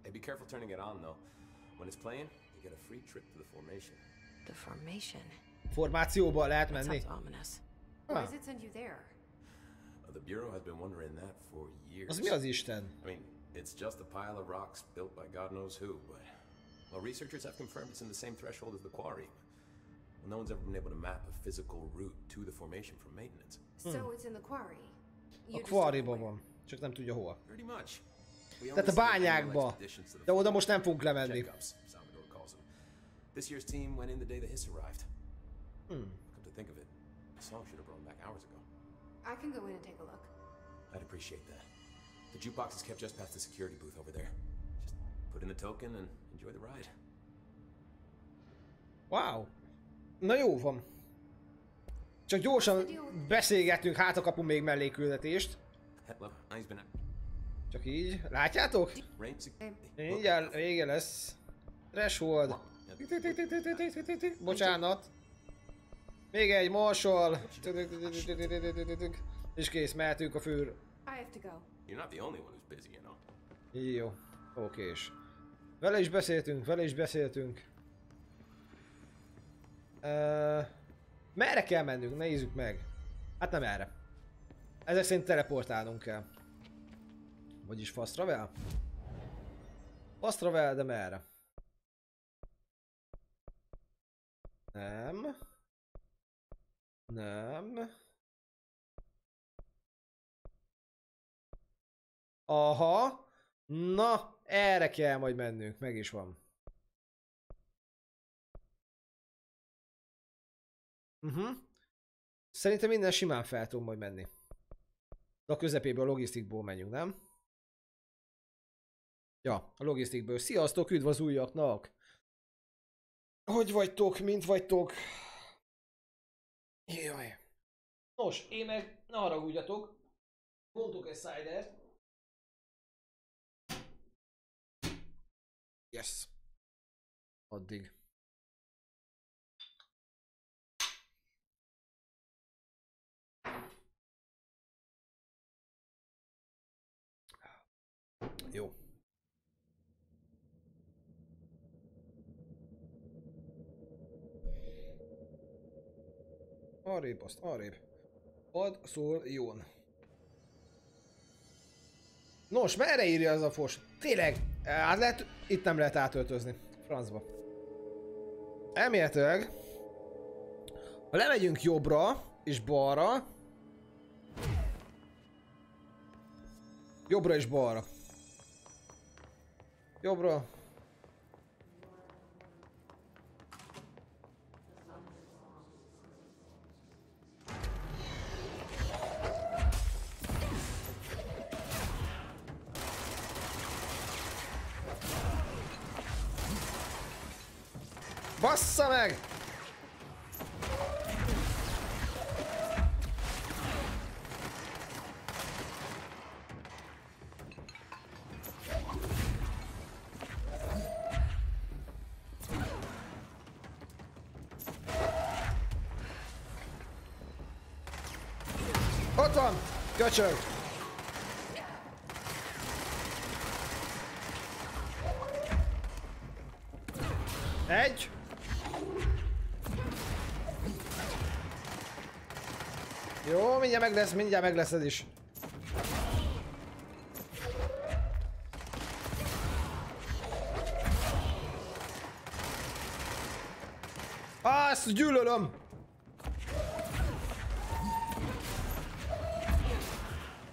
Hey, be careful turning it on though. When it's playing, you get a free trip to the formation. The formation. Formációba lehet menni. sounds ominous. Why Ah. does it send you there? The Bureau has been wondering that for years. Az mi az Isten? I mean, it's just a pile of rocks built by God knows who, but well, researchers have confirmed it's in the same threshold as the quarry. Well, no one's ever been able to map a physical route to the formation from maintenance. So it's in the quarry. A You know where. van. Csak nem tudja hova. Pretty much. Tehát a bányákba. expeditions to the De oda most nem fogunk lemenni. This year's team went in the day the hiss arrived. Hmm. Come to think of it, the song should have 'em back hours ago. I can go in and take a look. I'd appreciate that. The jukebox is kept just past the security booth over there. Just put in the token and enjoy the ride. Wow. Na jó van. Csak gyorsan beszélgetünk, hát a kapunk még he's been Csak így. Látjátok? Mindjárt vége lesz. Threshold. Bocsánat. Még egy marsal. És kész, mehetünk a go. You're not the only one who's busy, you know. Jó, okés. Vele is beszéltünk, vele is beszéltünk. Uh, merre kell mennünk? Nézzük meg. Hát nem erre. Ezek szerint teleportálnunk kell. Vagyis fast travel? Fast travel, de merre? Nem. Nem. Aha. Na, erre kell majd mennünk, meg is van. Uh -huh. Szerintem minden simán fel tudom majd menni. De a közepéből a logisztikból menjünk, nem? Ja, a logisztikből. Sziasztok, üdv az újaknak! Hogy vagytok, mint vagytok? Jaj. Nos, én meg ne haragudjatok. Mondtok egy cidert. Yes. Addig. Jó. Arrébb, azt arrébb. Ad, szól, jón. Nos, merre írja ez a fos? Tényleg, Hát lehet, itt nem lehet átöltözni. Francba. Elméletileg, ha lemegyünk jobbra és balra, jobbra és balra. Jobbra. Köcsög! Egy. Jó, mindjárt meg lesz, mindjárt meg lesz ez is. Á, ezt gyűlölöm!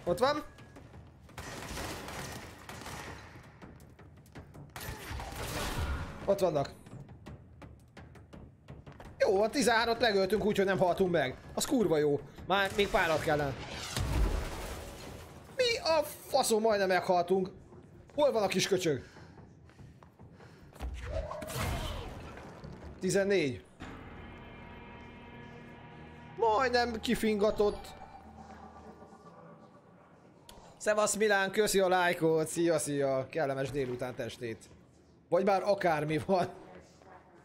Ott van. Ott vannak. Jó, a 13-at legöltünk úgy, hogy nem haltunk meg. Az kurva jó. Már még párat kellene. Mi a faszom, majdnem meghaltunk. Hol van a kis köcsög? 14. Majdnem kifingatott. Szevasz Milán, köszi a lájkot, szia, szia, kellemes délután testét. Vagy már akármi van.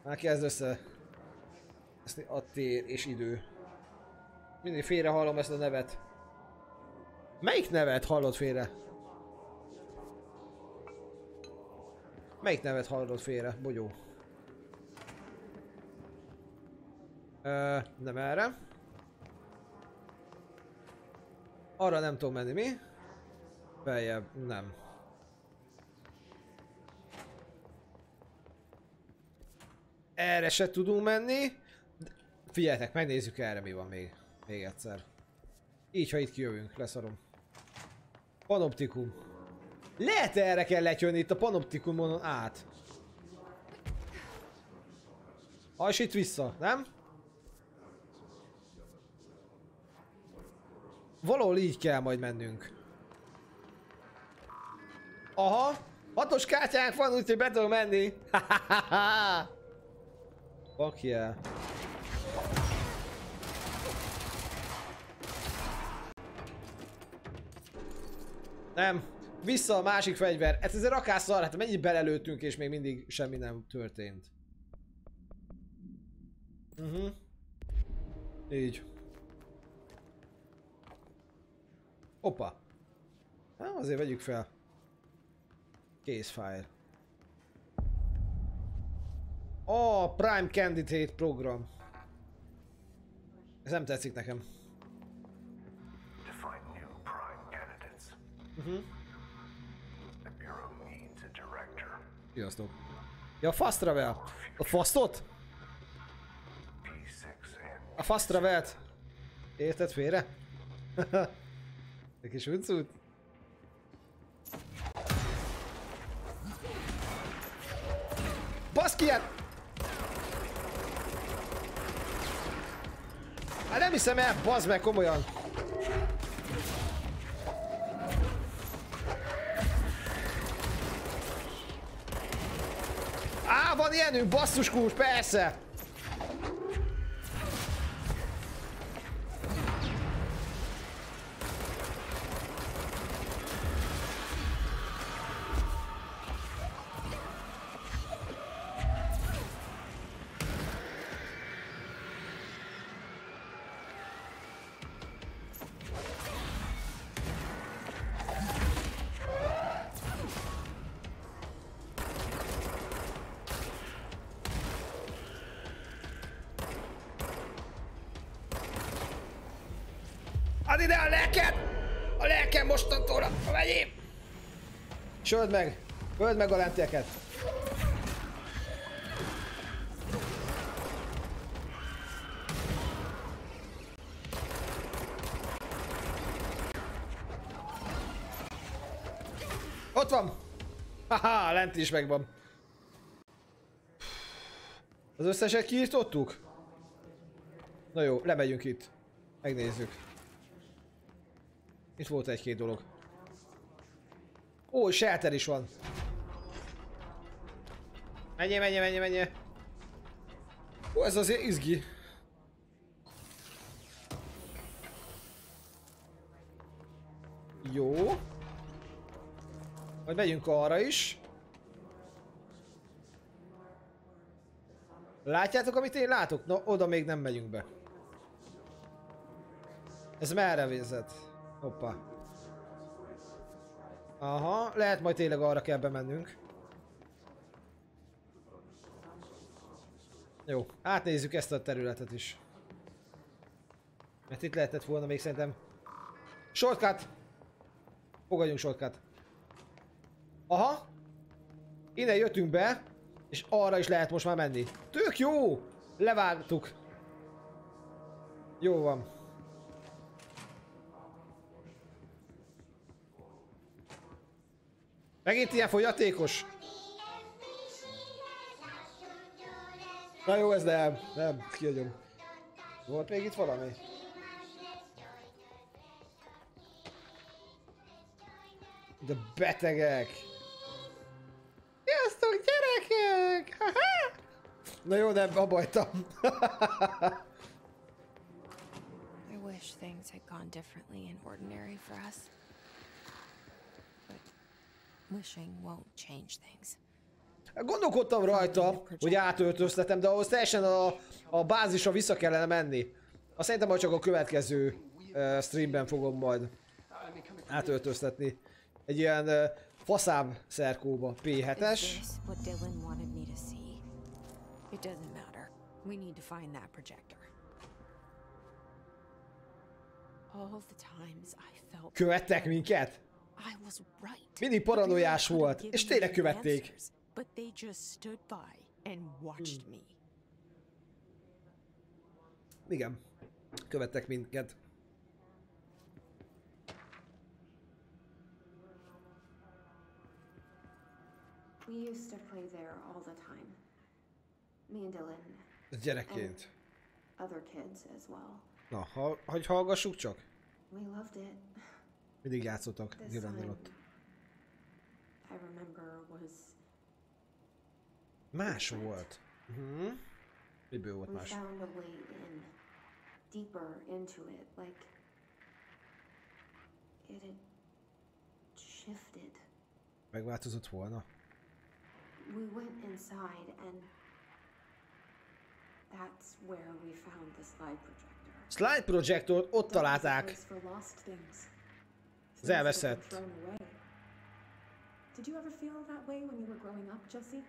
Már kezd össze. Ezt a tér és idő. Mindig félre hallom ezt a nevet. Melyik nevet hallod félre? Melyik nevet hallod félre, bogyó? Ö, nem erre. Arra nem tudom menni, mi? Beljebb, nem. Erre se tudunk menni. Figyeljetek, megnézzük erre mi van még. Még egyszer. Így, ha itt kijövünk, leszarom. Panoptikum. Lehet erre kell jönni itt a panoptikumon át. Ha és itt vissza, nem? Valahol így kell majd mennünk. Aha, hatos kártyánk van, úgyhogy be tudom menni. Fuck yeah. Nem. Vissza a másik fegyver. Hát ez egy rakásszar, hát mennyit belelőttünk és még mindig semmi nem történt. Mhm. Uh -huh. Így. Opa. Hát azért vegyük fel. Casefire. Oh, Prime Candidate program. Ez nem tetszik nekem. A director. Sziasztok. Ja, a Fast Travel. A Fastot? P6 and A Fast Travel-t. Érted félre? Egy kis uncut? Hiszem el, bazd meg komolyan. Á, van ilyenünk, basszus kulcs, persze! A lelket! A lelkem mostantól a vegyém! Söld meg! Öld meg a lenteket! Ott van! Haha, lent is megvan. Az összeset kiirtottuk? Na jó, lemegyünk itt. Megnézzük. Itt volt egy-két dolog. Ó, shelter is van. Menjél, menjél, menjél, menjél. Ó, ez azért izgi. Jó. Majd megyünk arra is. Látjátok, amit én látok? No, oda még nem megyünk be. Ez merre vezet? Hoppá. Aha, lehet majd tényleg arra kell bemennünk. Jó, átnézzük ezt a területet is. Mert itt lehetett volna még szerintem... Shortcut! Fogadjunk shortcut. Aha! Innen jöttünk be, és arra is lehet most már menni. Tök jó! Leváltuk. Jó van. Megint ilyen fogyatékos? Na jó, ez nem, nem, kiadjom. Volt még itt valami? De betegek! Sziasztok, gyerekek! Ha-ha! Na jó, nem, abba hagytam. I wish things had gone differently and ordinary for us. But wishing won't change things. Gondolkodtam rajta, hogy átöltöztetem, de ahhoz teljesen a, a bázisra vissza kellene menni. Azt szerintem majd csak a következő uh, streamben fogom majd átöltöztetni. Egy ilyen uh, faszább szerkóba, Is P7-es. this what Dylan wanted me to see? It doesn't matter. We need to find that projector. All the times I felt Követtek minket? I was right. Mindig paranoiás volt, és tényleg követték. answers, But they just stood by and watched me. Igen. Követtek minket. We used to play there all the time. Me and Dylan, Gyerekként. other kids as well. Na, ha, hogy hallgassuk csak? We loved it. Mindig játszottak sign, ott. Más volt. Mhm. Miből volt más? deeper into it, like it had shifted. Megváltozott volna? We went inside, and that's where we found the slide projector. Slide Projector ott találták. Az Things that have been elveszett. Did you ever feel that way when you were growing up, Jesse?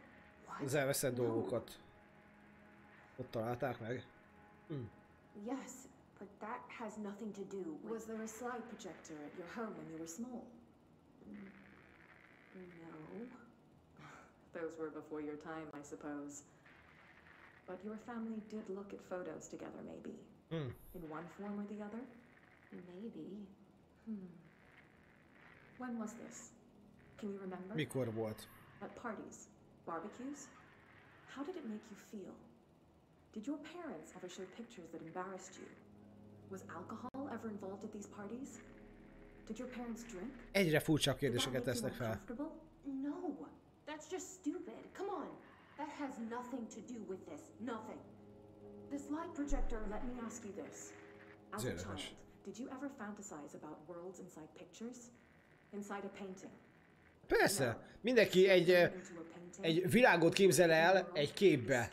Az elveszett dolgokat. Ott találták meg. Yes, but that has nothing to do with. Was there a slide projector at your home when you were small? No. Those were before your time, I suppose. But your family did look at photos together, maybe. Hmm. In one form or the other? Maybe. When was this? Can you remember? Mikor volt? At parties? Barbecues? How did it make you feel? Did your parents ever show pictures that embarrassed you? Was alcohol ever involved at these parties? Did your parents drink? Egyre that kérdéseket tesznek fel. No, that's just stupid. Come on. That has nothing to do with this. Nothing. This slide projector, let me ask you this. As a child, did you ever fantasize about worlds inside pictures? Inside a painting? Persze, mindenki egy, eh, egy világot képzel el egy képbe,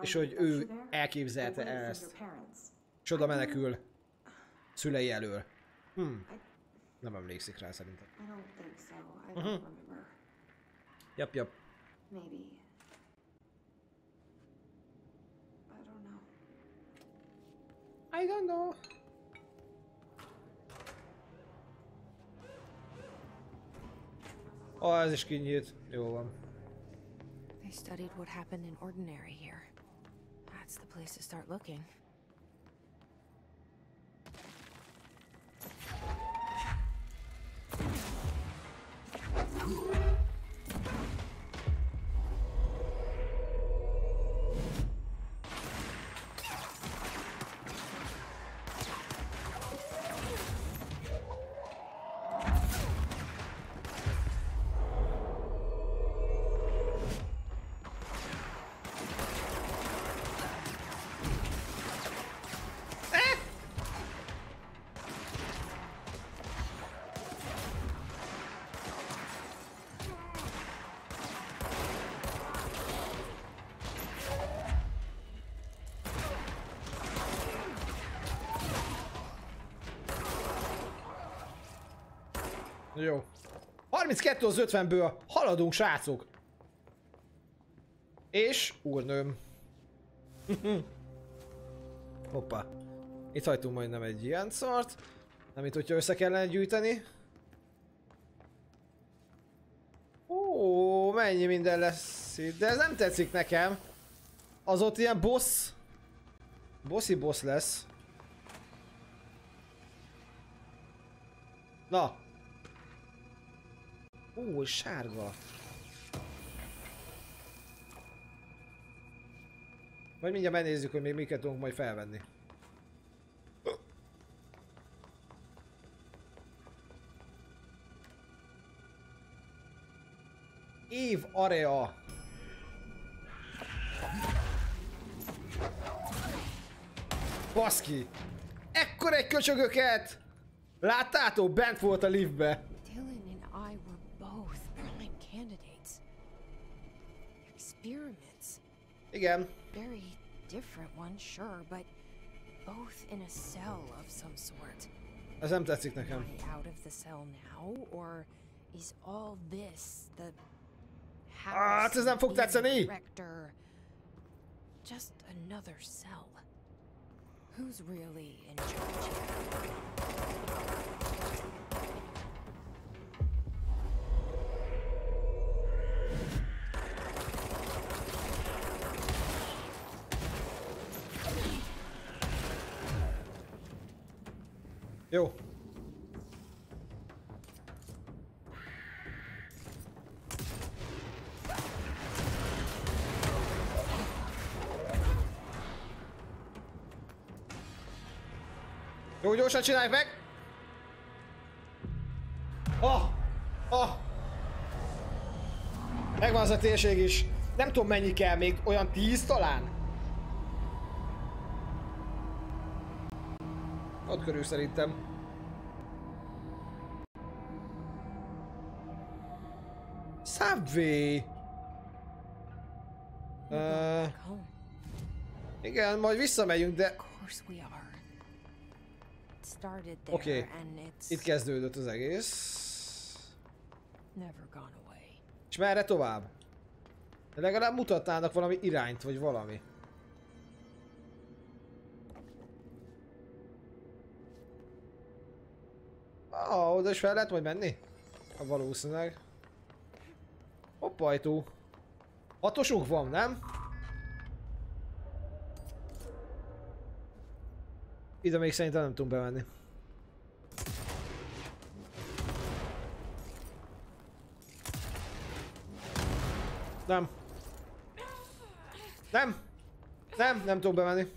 és hogy ő elképzelte ezt, és oda menekül szülei elől. Hm. Nem emlékszik rá szerintem. Remember. Jap, jap. I don't know. Ah, ez is kinyílt. Jó van. They studied what happened in Ordinary here. That's the place to start looking. 32 az 50-ből haladunk, srácok. És úrnőm. Hoppa. Itt hagytunk majdnem egy ilyen szart. Nem itt, hogyha össze kellene gyűjteni. Ó, mennyi minden lesz itt. De ez nem tetszik nekem. Az ott ilyen boss. Bossi boss lesz. Na. Ó, sárga. Majd mindjárt megnézzük, hogy még miket tudunk majd felvenni. Év Area. Baszki! Ekkor egy köcsögöket! Láttátok? Bent volt a liftbe. Igen. Very different one, sure, but both in a cell of some sort. Ez nem tetszik nekem. Am I out of the cell now, or is all this the house? Hát ez nem fog tetszeni! Rector, just another cell. Who's really in charge Jó. Jó, gyorsan csináljuk meg! Oh! Oh! Megvan az a térség is. Nem tudom mennyi kell még, olyan 10 talán? Ott körül szerintem. Subway! Uh, igen, majd visszamegyünk, de Oké. it's itt kezdődött az egész. És merre tovább? De legalább mutatnának valami irányt, vagy valami. Ah, oda is fel lehet majd menni? Ha valószínűleg. Hopp, ajtó. Hatosunk van, nem? Ide még szerintem nem tudunk bemenni. Nem. Nem. Nem, nem tudok bemenni.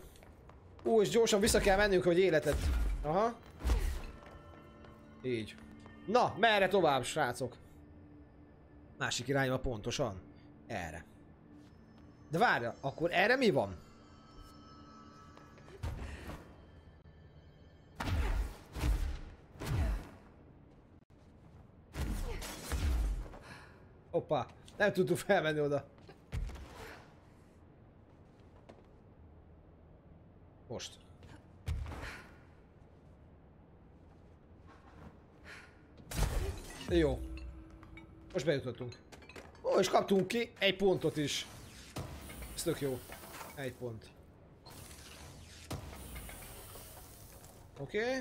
Ú, és gyorsan vissza kell mennünk, hogy életet. Aha. Így. Na, merre tovább, srácok? Másik irányba pontosan. Erre. De várja, akkor erre mi van? Hoppá, nem tudtuk felmenni oda. Most. Jó. Most bejutottunk. Ó, és kaptunk ki egy pontot is. Ez tök jó. Egy pont. Oké. Okay.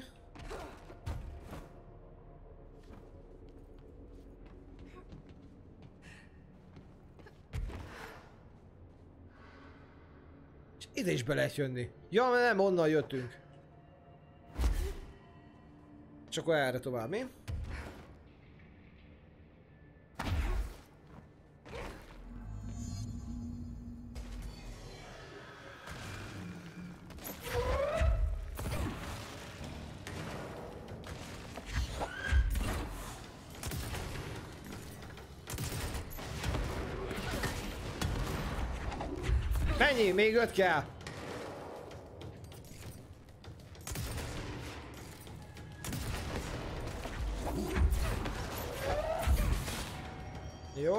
Ide is be lehet jönni. Ja, nem, onnan jöttünk. Csak akkor erre tovább, mi? Öt kell. Jó.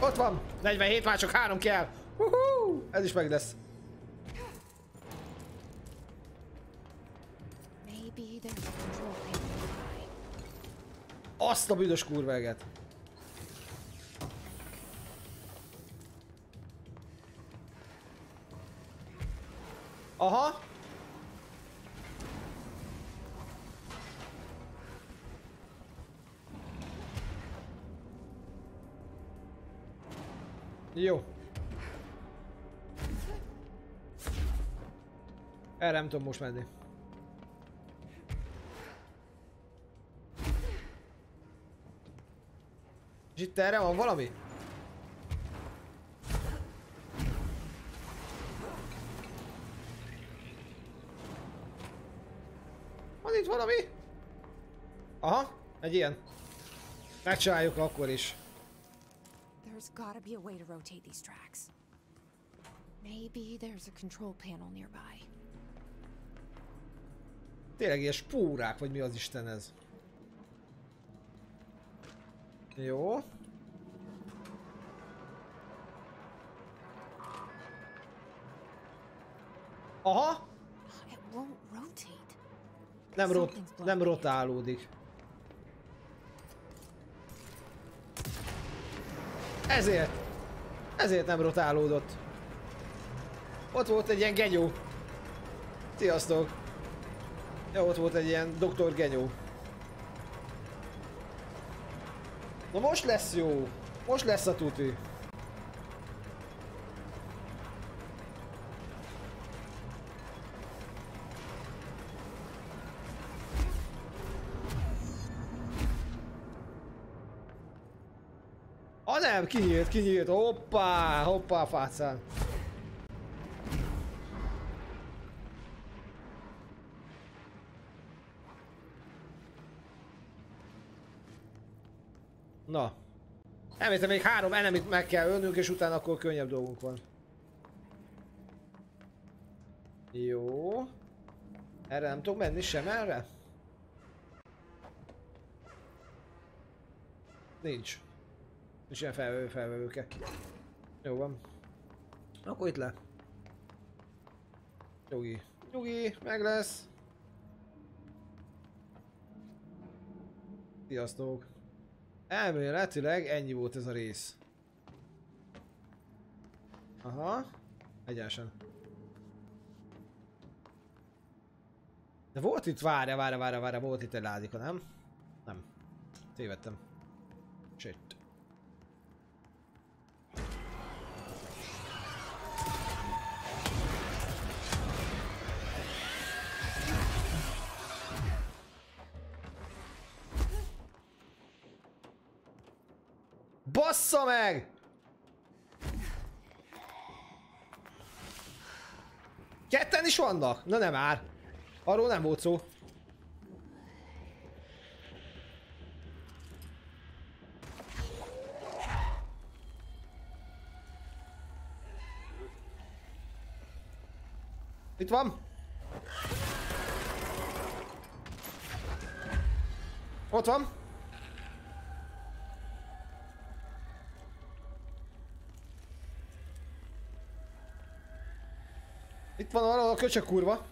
Ott van! 47, már csak három kell! Uhú! Ez is meg lesz. Azt a büdös kurveget. Aha. Jó. Erre nem tudom most menni. És itt erre van valami? Van itt valami? Aha, egy ilyen. Megcsináljuk akkor is. There's gotta be a way to rotate these tracks. Maybe there's a control panel nearby. Tényleg ilyen spórák, vagy mi az Isten ez? Jó. Aha! Nem, rot nem rotálódik. Ezért! Ezért nem rotálódott. Ott volt egy ilyen genyó. Sziasztok! Ja, ott volt egy ilyen doktor genyó. Na most lesz jó. Most lesz a tuti. A nem, kinyílt, kinyílt. Hoppá, hoppá, fácán. Na. Elmétem még három enemit meg kell ölnünk, és utána akkor könnyebb dolgunk van. Jó. Erre nem tudok menni sem erre? Nincs. Nincs ilyen felvevő felvevőke. Jó van. Akkor itt le. Nyugi. Nyugi, meg lesz. Sziasztok. Elméletileg ennyi volt ez a rész. Aha. Egyenesen. De volt itt, várja, várja, várja, várja, volt itt egy ládika, nem? Nem. Tévedtem. Bassza meg! Ketten is vannak? Na nem már. Arról nem volt szó. Itt van. Ott van. Itt van valahol a köcsök kurva.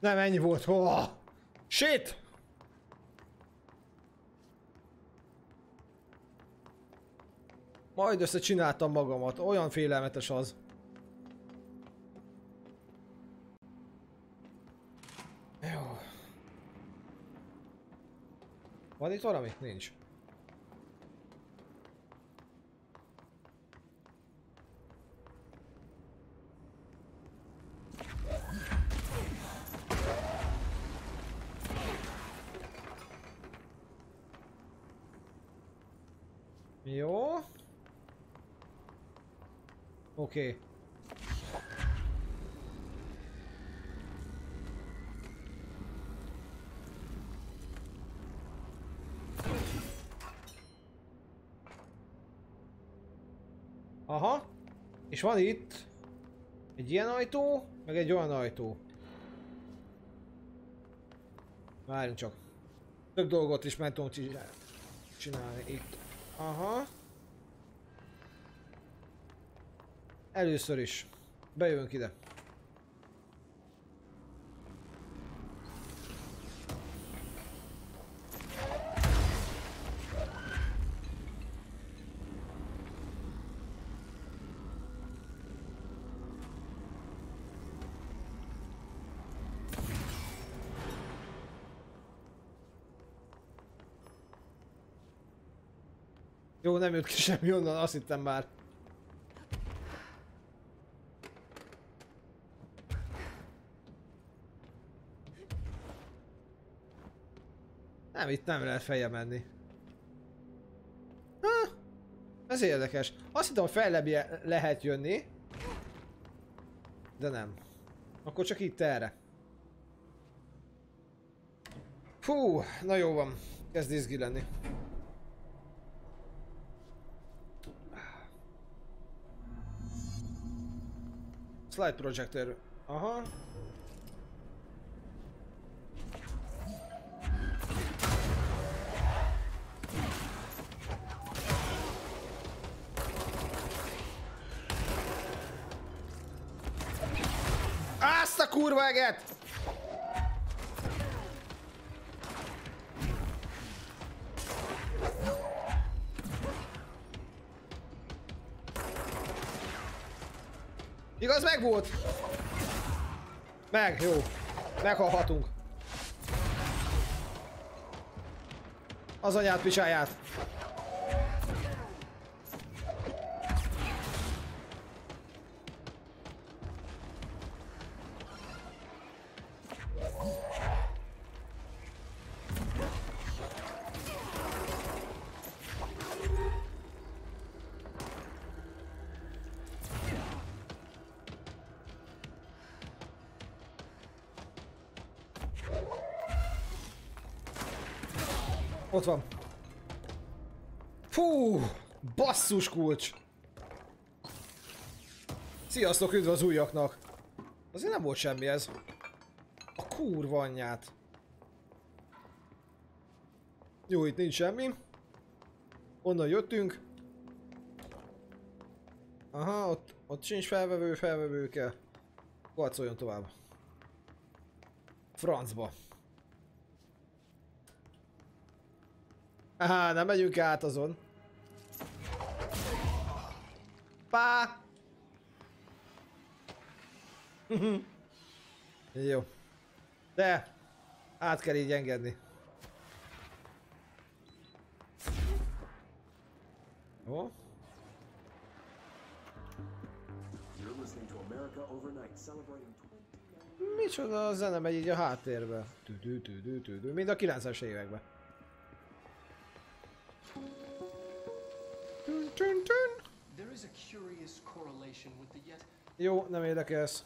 Nem ennyi volt. Oh, Shit! Majd összecsináltam magamat, olyan félelmetes az. Van itt valami? Nincs. Jó. Oké. Okay. Aha. És van itt egy ilyen ajtó, meg egy olyan ajtó. Várjunk csak. Több dolgot is meg tudunk csinálni itt. Aha. Először is. Bejövünk ide. Nem jött ki semmi onnan, azt hittem már. Nem, itt nem lehet feje menni. Ha, ez érdekes. Azt hittem, fejlebb lehet jönni. De nem. Akkor csak itt erre. Fú, na jó van. Kezd izgi lenni. Slide projector. Aha. Azt a kurva eget! Meg volt? Meg, jó. Meghalhatunk. Az anyát picsáját. Basszus kulcs. Sziasztok, üdv az újaknak. Azért nem volt semmi ez. A kurva anyját. Jó, itt nincs semmi. Onnan jöttünk. Aha, ott, ott sincs felvevő, felvevő kell. Karcoljon tovább. Francba. Aha, nem megyünk át azon. Pá! Jó. De, át kell így engedni. Jó. Micsoda a zene megy így a háttérbe. Tüdü, tüdü, tüdü, mind a 90-es években. Dun, dun, dun. Jó, nem érdekes.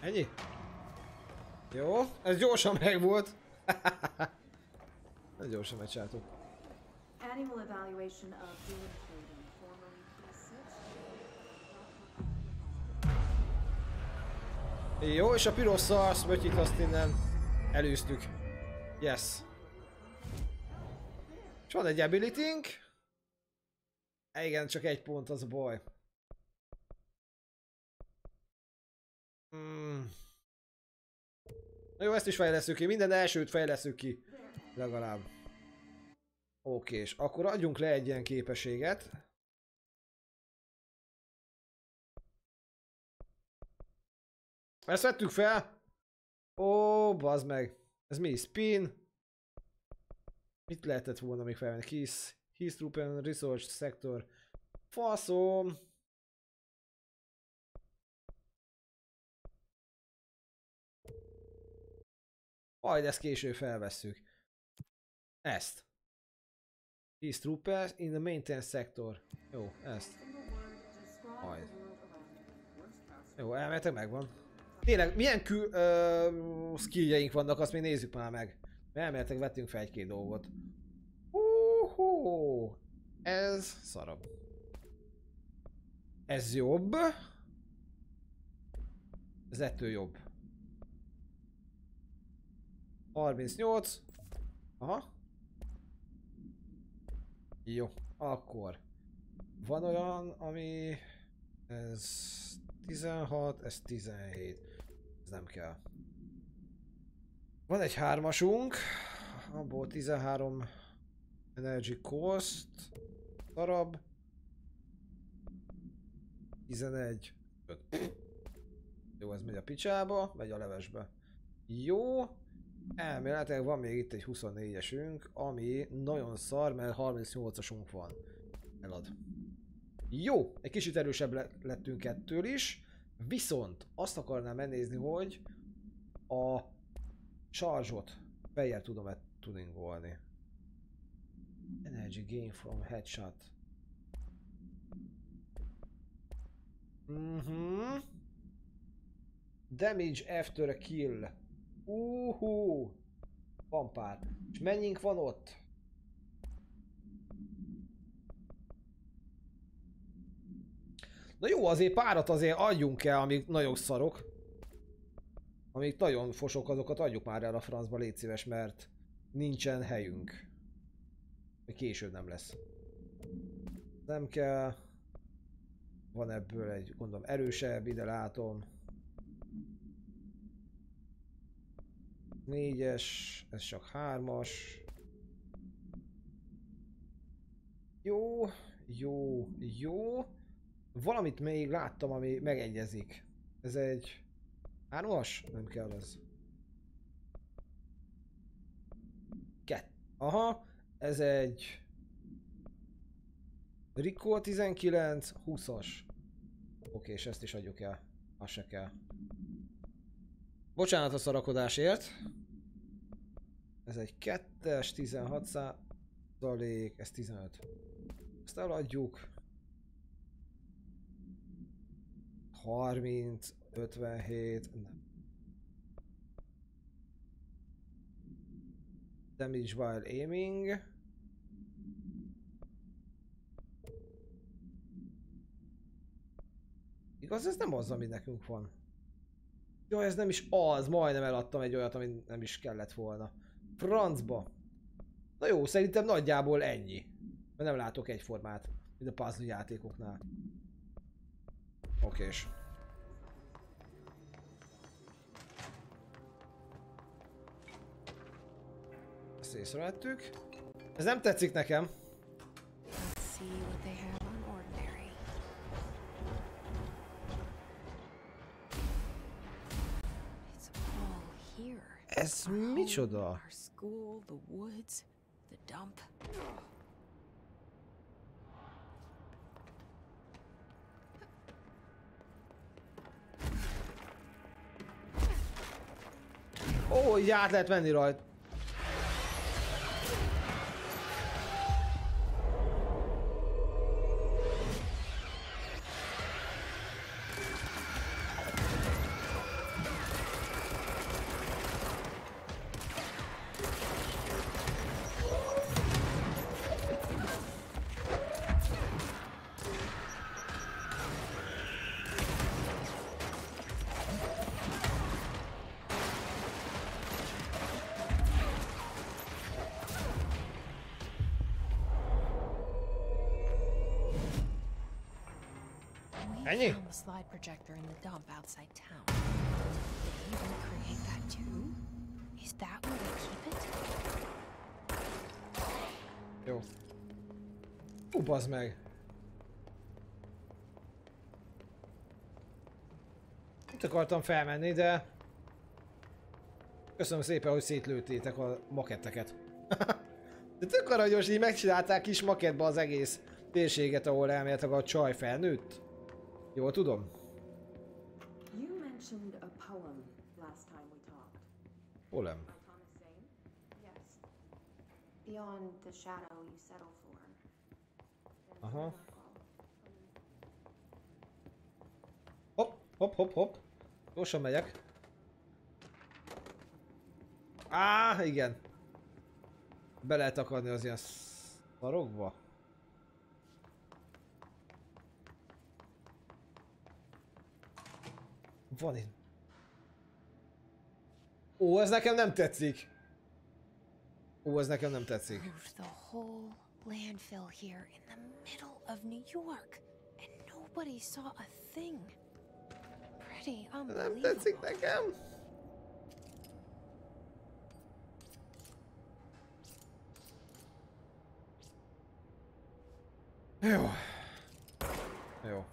Ennyi? Jó, ez gyorsan meg volt. Ez gyorsan megcsináltuk. Annual evaluation of human clothing, formerly P6. Jó, és a piros szarsz, mötyit azt innen elűztük. Yes. És van egy ability -nk. Igen, csak egy pont az a baj. Hmm. Na jó, ezt is fejleszünk ki. Minden elsőt fejleszünk ki. Legalább. Oké, és akkor adjunk le egy ilyen képességet. Ezt vettük fel! Ó, bazd meg. Ez mi? Spin? Mit lehetett volna még felvenni? Kiss, His Truppen, Research Sector. Faszom! Majd ezt később felvesszük. Ezt. His Troopers in the maintenance sector. Jó, ezt. Majd. Jó, elméletek megvan. Tényleg, milyen kül uh, skilljeink vannak, azt még nézzük már meg. Elméletek vettünk fel egy-két dolgot. Uhú, ez szarabb. Ez jobb. Ez ettől jobb. 38. Aha. Jó, akkor. Van olyan, ami... Ez 16, ez 17. Ez nem kell. Van egy hármasunk. Abból 13 Energy Cost. Darab. 11. 5. Jó, ez megy a picsába, megy a levesbe. Jó. Elméletileg van még itt egy 24-esünk, ami nagyon szar, mert 38-asunk van. Elad. Jó, egy kicsit erősebb lettünk ettől is, viszont azt akarnám megnézni, hogy a charge-ot fejjel tudom-e tuningolni. Energy gain from headshot. Mhm. Damage after a kill. Uhú! Van pár. És mennyink van ott? Na jó, azért párat azért adjunk el, amik nagyon szarok. Amik nagyon fosok, azokat adjuk már el a francba, légy szíves, mert nincsen helyünk. Még később nem lesz. Nem kell. Van ebből egy, gondolom, erősebb, ide látom. Négyes, ez csak hármas. Jó, jó, jó. Valamit még láttam, ami megegyezik. Ez egy... Hármas? Nem kell az. Kett. Aha, ez egy... Rico 19, 20-as. Oké, és ezt is adjuk el. Az se kell. Bocsánat a szarakodásért. Ez egy kettes, 16 százalék, ez 15. Ezt eladjuk. 30, 57, nem. Damage while aiming. Igaz, ez nem az, ami nekünk van. Jó, ez nem is az, majdnem eladtam egy olyat, ami nem is kellett volna. Francba. Na jó, szerintem nagyjából ennyi. Mert nem látok egyformát, mint a puzzle játékoknál. Okés. Ezt észrevettük. Ez nem tetszik nekem. Ez micsoda? Ó, így át lehet menni rajta. Projector in the dump outside town. Did he recreate that too? Is that where they keep it? Jó. Bazd meg. Itt akartam felmenni, de... Köszönöm szépen, hogy szétlőttétek a maketteket. de tök aranyos, így megcsinálták kis makettba az egész térséget, ahol elméletileg a csaj felnőtt. Jól tudom? Beyond the shadow you settle for. Aha. Hopp, hopp, hopp, hopp. Gyorsan megyek. Á, igen. Be lehet akadni az ilyen szarokba. Van itt. Ó, ez nekem nem tetszik. Ó, ez nekem nem tetszik. The whole landfill here in the middle of New York, and nobody saw a thing. Pretty Nem unbelievable. tetszik nekem. Jó. Jó.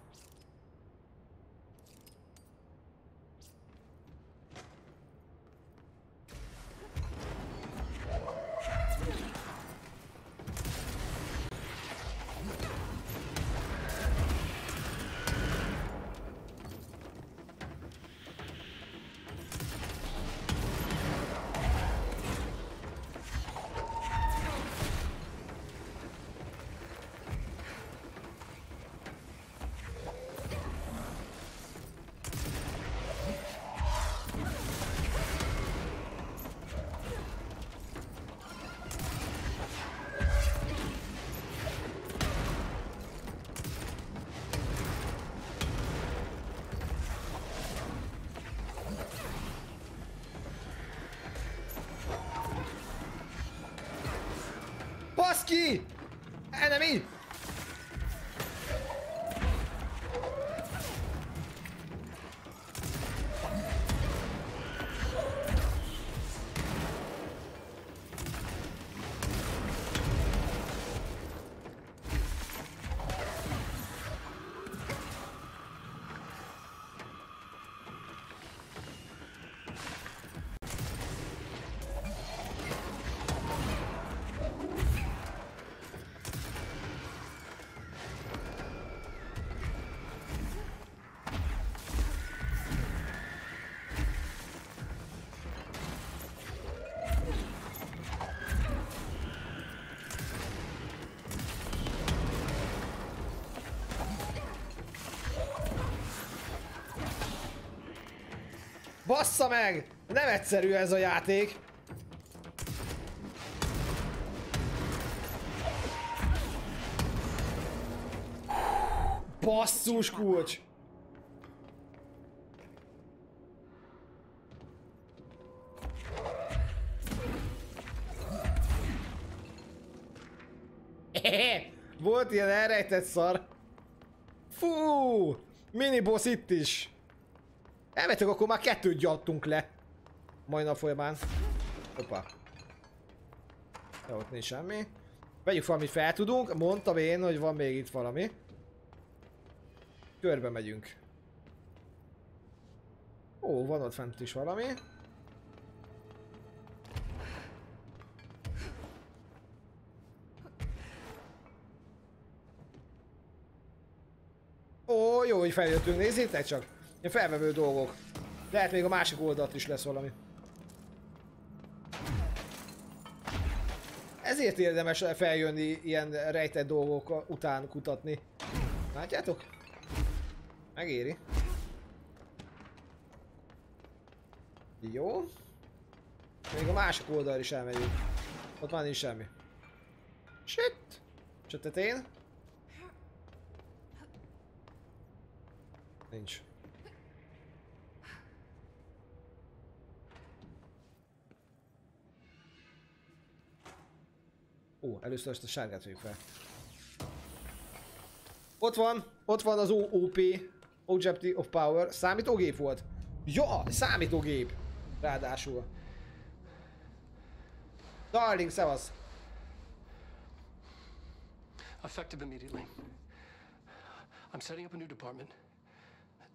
Baszki! Enemy! Bassza meg! Nem egyszerű ez a játék. Basszus kulcs! Volt ilyen elrejtett szar. Fú! Mini boss itt is. Elmetek, akkor már kettőt gyattunk le. Majd nap folyamán. Hoppá. Jó, ott nincs semmi. Vegyük valamit fel tudunk. Mondtam én, hogy van még itt valami. Körbe megyünk. Ó, van ott fent is valami. Ó, jó, hogy feljöttünk, nézzétek csak! Felvevő dolgok. Lehet még a másik oldalt is lesz valami. Ezért érdemes feljönni ilyen rejtett dolgok után kutatni. Látjátok? Megéri. Jó. Még a másik oldal is elmegyünk. Ott már nincs semmi. Shit! Csak tetén? Nincs. Ó, először ezt a sárgát vegyük fel. Ott van, ott van az OP. Objective of Power. Számítógép volt? Ja, számítógép. Ráadásul. Darling, szevasz. Effective immediately. I'm setting up a new department.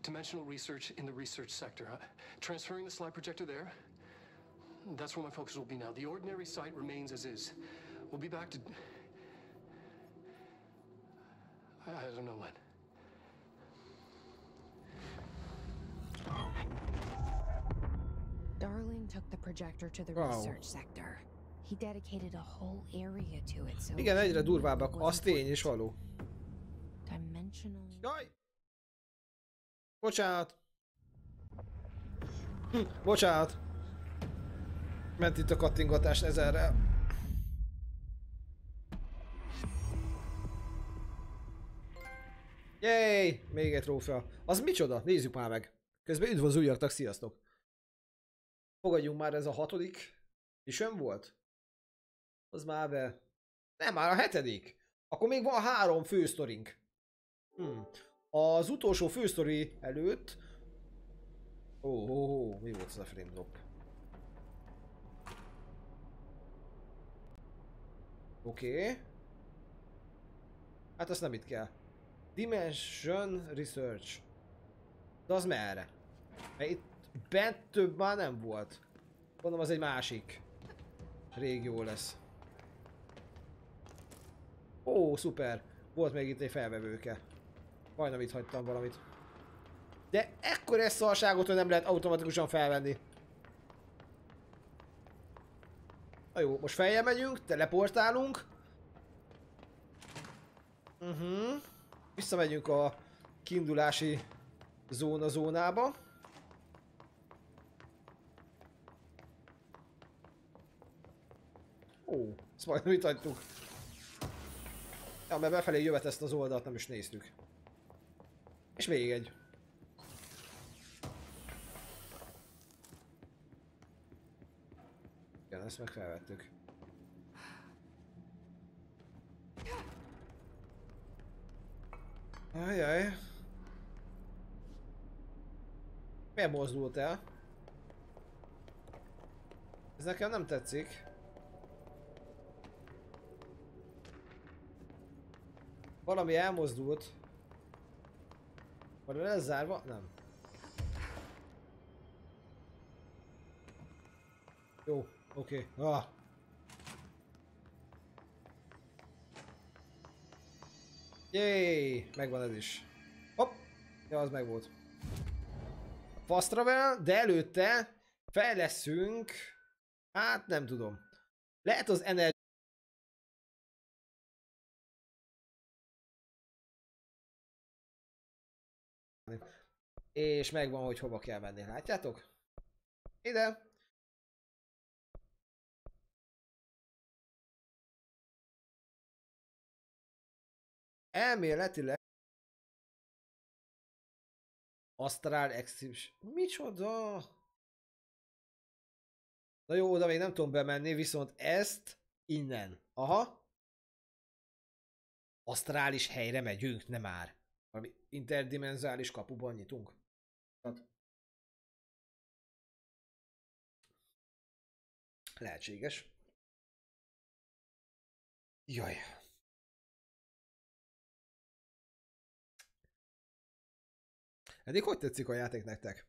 Dimensional research in the research sector. Uh, transferring the slide projector there. That's where my focus will be now. The ordinary site remains as is. We'll be back to. I, I don't know when. Darling took the projector to the Wow. research sector. He dedicated a whole area to it, so Igen, egyre durvábbak. Az tény és való. Dimensional. Jaj! Bocsánat. Hm, bocsánat. Ment itt a kattingatás ezerrel. Jéj! Még egy trófea. Az micsoda? Nézzük már meg. Közben üdv az újaknak, sziasztok! Fogadjunk már ez a hatodik. Mission volt? Az már be... Nem, már a hetedik. Akkor még van három fősztorink. Hmm. Az utolsó fősztori előtt... Ó, oh, oh, oh, mi volt ez a frame drop? Oké. Okay. Hát azt nem itt kell. Dimension Research. De az merre? Mert itt bent több már nem volt. Mondom, az egy másik régió lesz. Ó, szuper. Volt még itt egy felvevőke. Majdnem itt hagytam valamit. De ekkor ezt szarságot, hogy nem lehet automatikusan felvenni. Na jó, most feljel megyünk, teleportálunk. Uh -huh. Visszamegyünk a kiindulási zóna zónába. Ó, ezt majdnem itt hagytuk. Ja, mert befelé jövet ezt az oldalt nem is néztük. És még egy. Igen, ezt meg felvettük. Ajaj. Miért mozdult el? Ez nekem nem tetszik. Valami elmozdult. Van lesz zárva? Nem. Jó, oké. Okay. Ah. Jéj, megvan ez is. Hopp, ja, az meg volt. Fast travel, de előtte fejleszünk, hát nem tudom. Lehet az energy És megvan, hogy hova kell menni. Látjátok? Ide. Elméletileg Astral Exhibition. Micsoda? Na jó, oda még nem tudom bemenni, viszont ezt innen. Aha. Asztrális helyre megyünk, nem már. Valami interdimenzális kapuban nyitunk. Hát. Lehetséges. Jaj. Eddig hogy tetszik a játék nektek?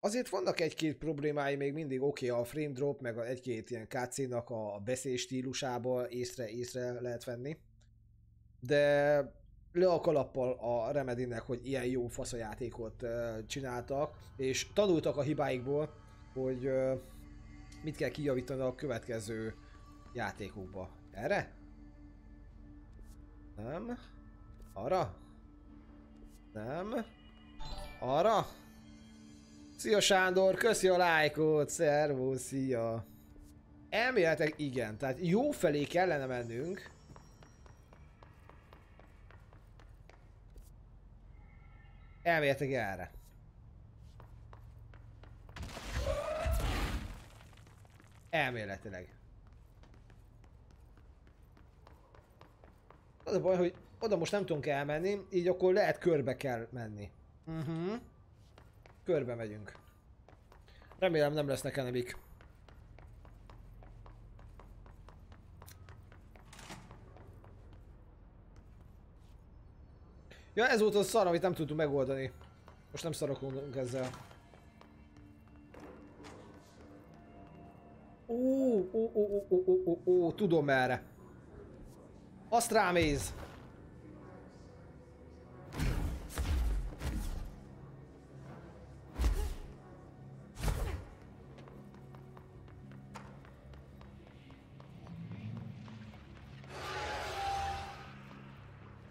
Azért vannak egy-két problémái még mindig, oké, okay, a frame drop, meg egy-két ilyen cutscene-nak a beszél stílusába észre, észre lehet venni. De le a kalappal a Remedynek, hogy ilyen jó faszajátékot csináltak, és tanultak a hibáikból, hogy mit kell kijavítani a következő játékokba. Erre? Nem. Arra? Nem. Arra? Szia Sándor, köszi a lájkot, szervusz, szia. Elméletek igen, tehát jó felé kellene mennünk. Elméletek erre. Elméletileg. Az a baj, hogy oda most nem tudunk elmenni, így akkor lehet körbe kell menni. Uh-huh. Körbe megyünk. Remélem nem lesznek enemik. Ja, ez volt az szar, amit nem tudtunk megoldani. Most nem szarakodunk ezzel. Ó, ó, ó, ó, ó, ó, ó, ó, tudom merre. Azt ráméz.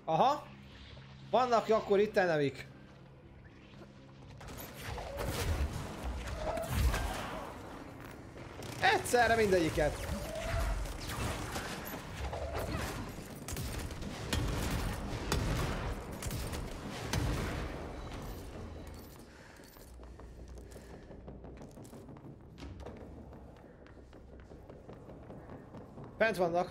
Aha. Vannak akkor itt enemik. Egyszerre mindegyiket. Bent vannak.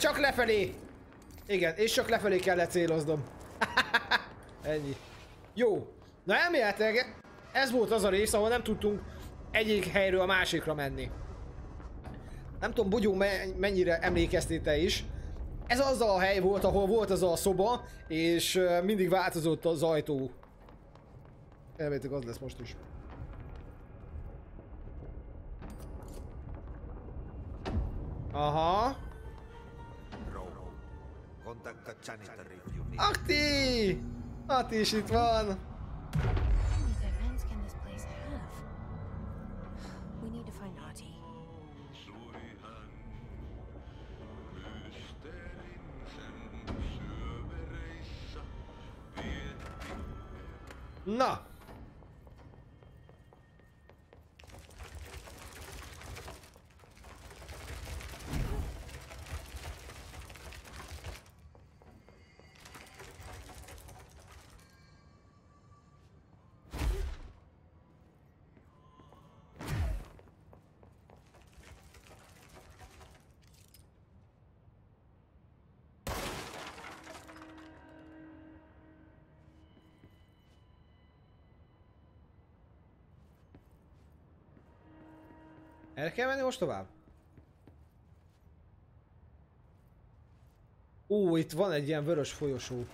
Csak lefelé! Igen, és csak lefelé kell céloznom. Ennyi. Jó. Na elméletileg ez volt az a rész, ahol nem tudtunk egyik helyről a másikra menni. Nem tudom, Bugyó me mennyire emlékeztél te is. Ez az a hely volt, ahol volt az a szoba, és mindig változott az ajtó. Elméletek az lesz most is. Aha. Ati is itt van. Kell menni most tovább? Ó, itt van egy ilyen vörös folyosó.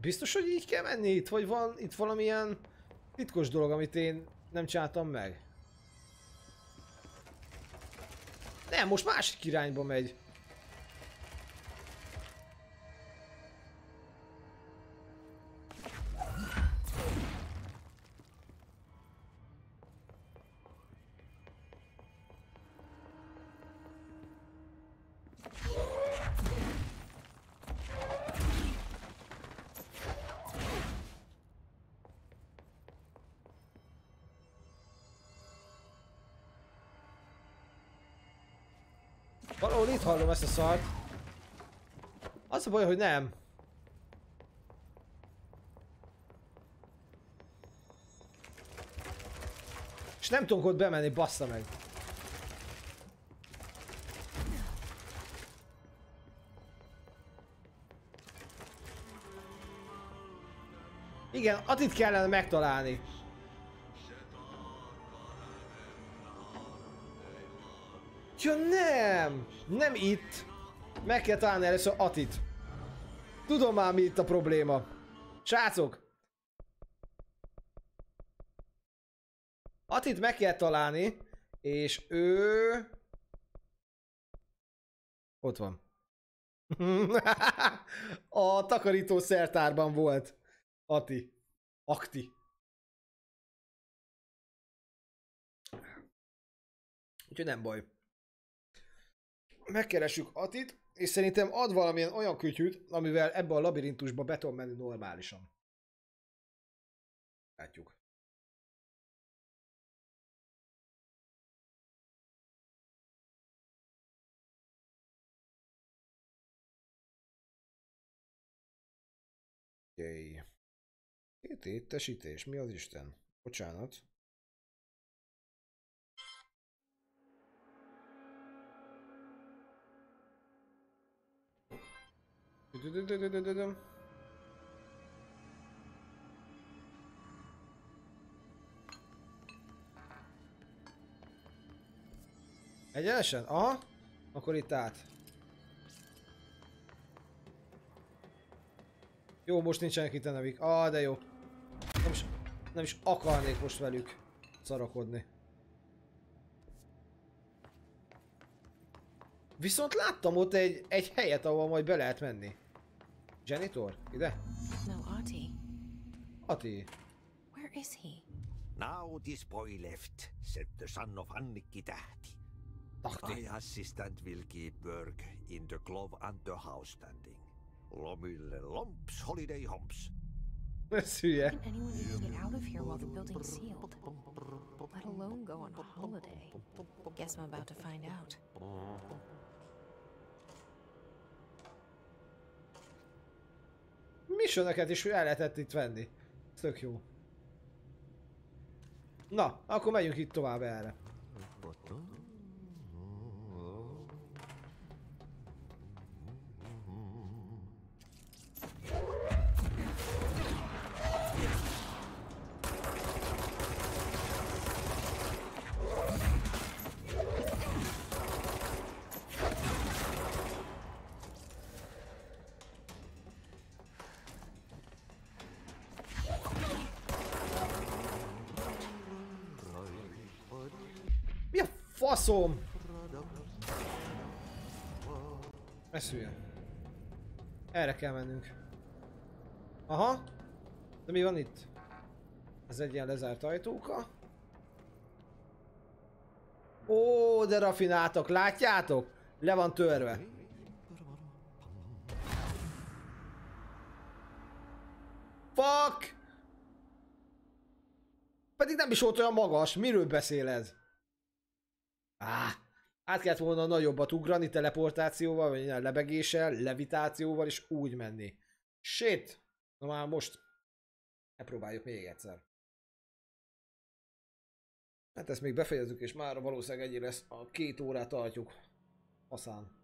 Biztos, hogy így kell menni itt? Vagy van itt valamilyen titkos dolog, amit én nem csináltam meg? Nem, most másik irányba megy. Hallom ezt a szart. Az a baj, hogy nem. És nem tudok ott bemenni, bassza meg. Igen, Atit kellene megtalálni. Nem! Nem itt! Meg kell találni először Atit. Tudom már mi itt a probléma. Srácok! Atit meg kell találni, és ő... Ott van. a takarító szertárban volt. Ati. Akti. Úgyhogy nem baj. Megkeressük Atit, és szerintem ad valamilyen olyan kütyűt, amivel ebbe a labirintusba be tudom menni normálisan. Látjuk. Oké. Két étesítés, mi az Isten? Bocsánat. Egyenesen? Aha. Akkor itt át. Jó, most nincsenek itt a nevik. Ah, de jó. Nem is, nem is akarnék most velük szarakodni. Viszont láttam ott egy, egy helyet, ahol majd be lehet menni. Janitor? Ide? No, Ati. Ati. Where is he? Now this boy left, said the son of Annikki Tähti. Tahti. My assistant will keep work in the glove and the house standing. Lomille lomps, holiday humps. Ez How hülye. can anyone even get out of here while the building's sealed? Let alone go on a holiday. Guess I'm about to find out. Missioneket is el lehetett itt venni. Ez tök jó. Na, akkor megyünk itt tovább erre. Mi faszom? Ez hülye. Erre kell mennünk. Aha. De mi van itt? Ez egy ilyen lezárt ajtóka. Ó, de rafináltak, látjátok? Le van törve. Fuck! Pedig nem is volt olyan magas, miről beszél ez? Á, át kellett volna nagyobbat ugrani teleportációval, vagy ilyen lebegéssel, levitációval, és úgy menni. Shit! Na már most megpróbáljuk még egyszer. Hát ezt még befejezzük, és már valószínűleg ennyi lesz. A két órát tartjuk. Faszán.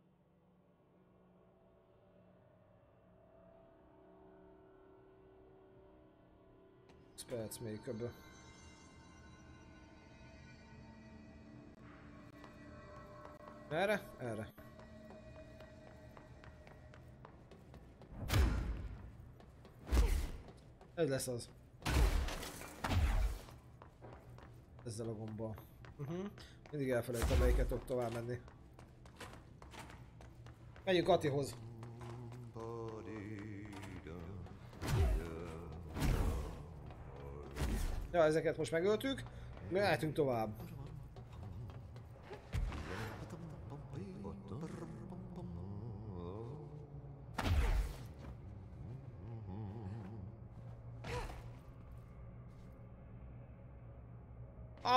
perc még köbö. Erre? Erre. Ez lesz az. Ezzel a gombbal. Uh-huh. Mindig elfelejtem melyiket tudok tovább menni. Menjünk Atihoz. Ja, ezeket most megöltük. Mi mehetünk tovább.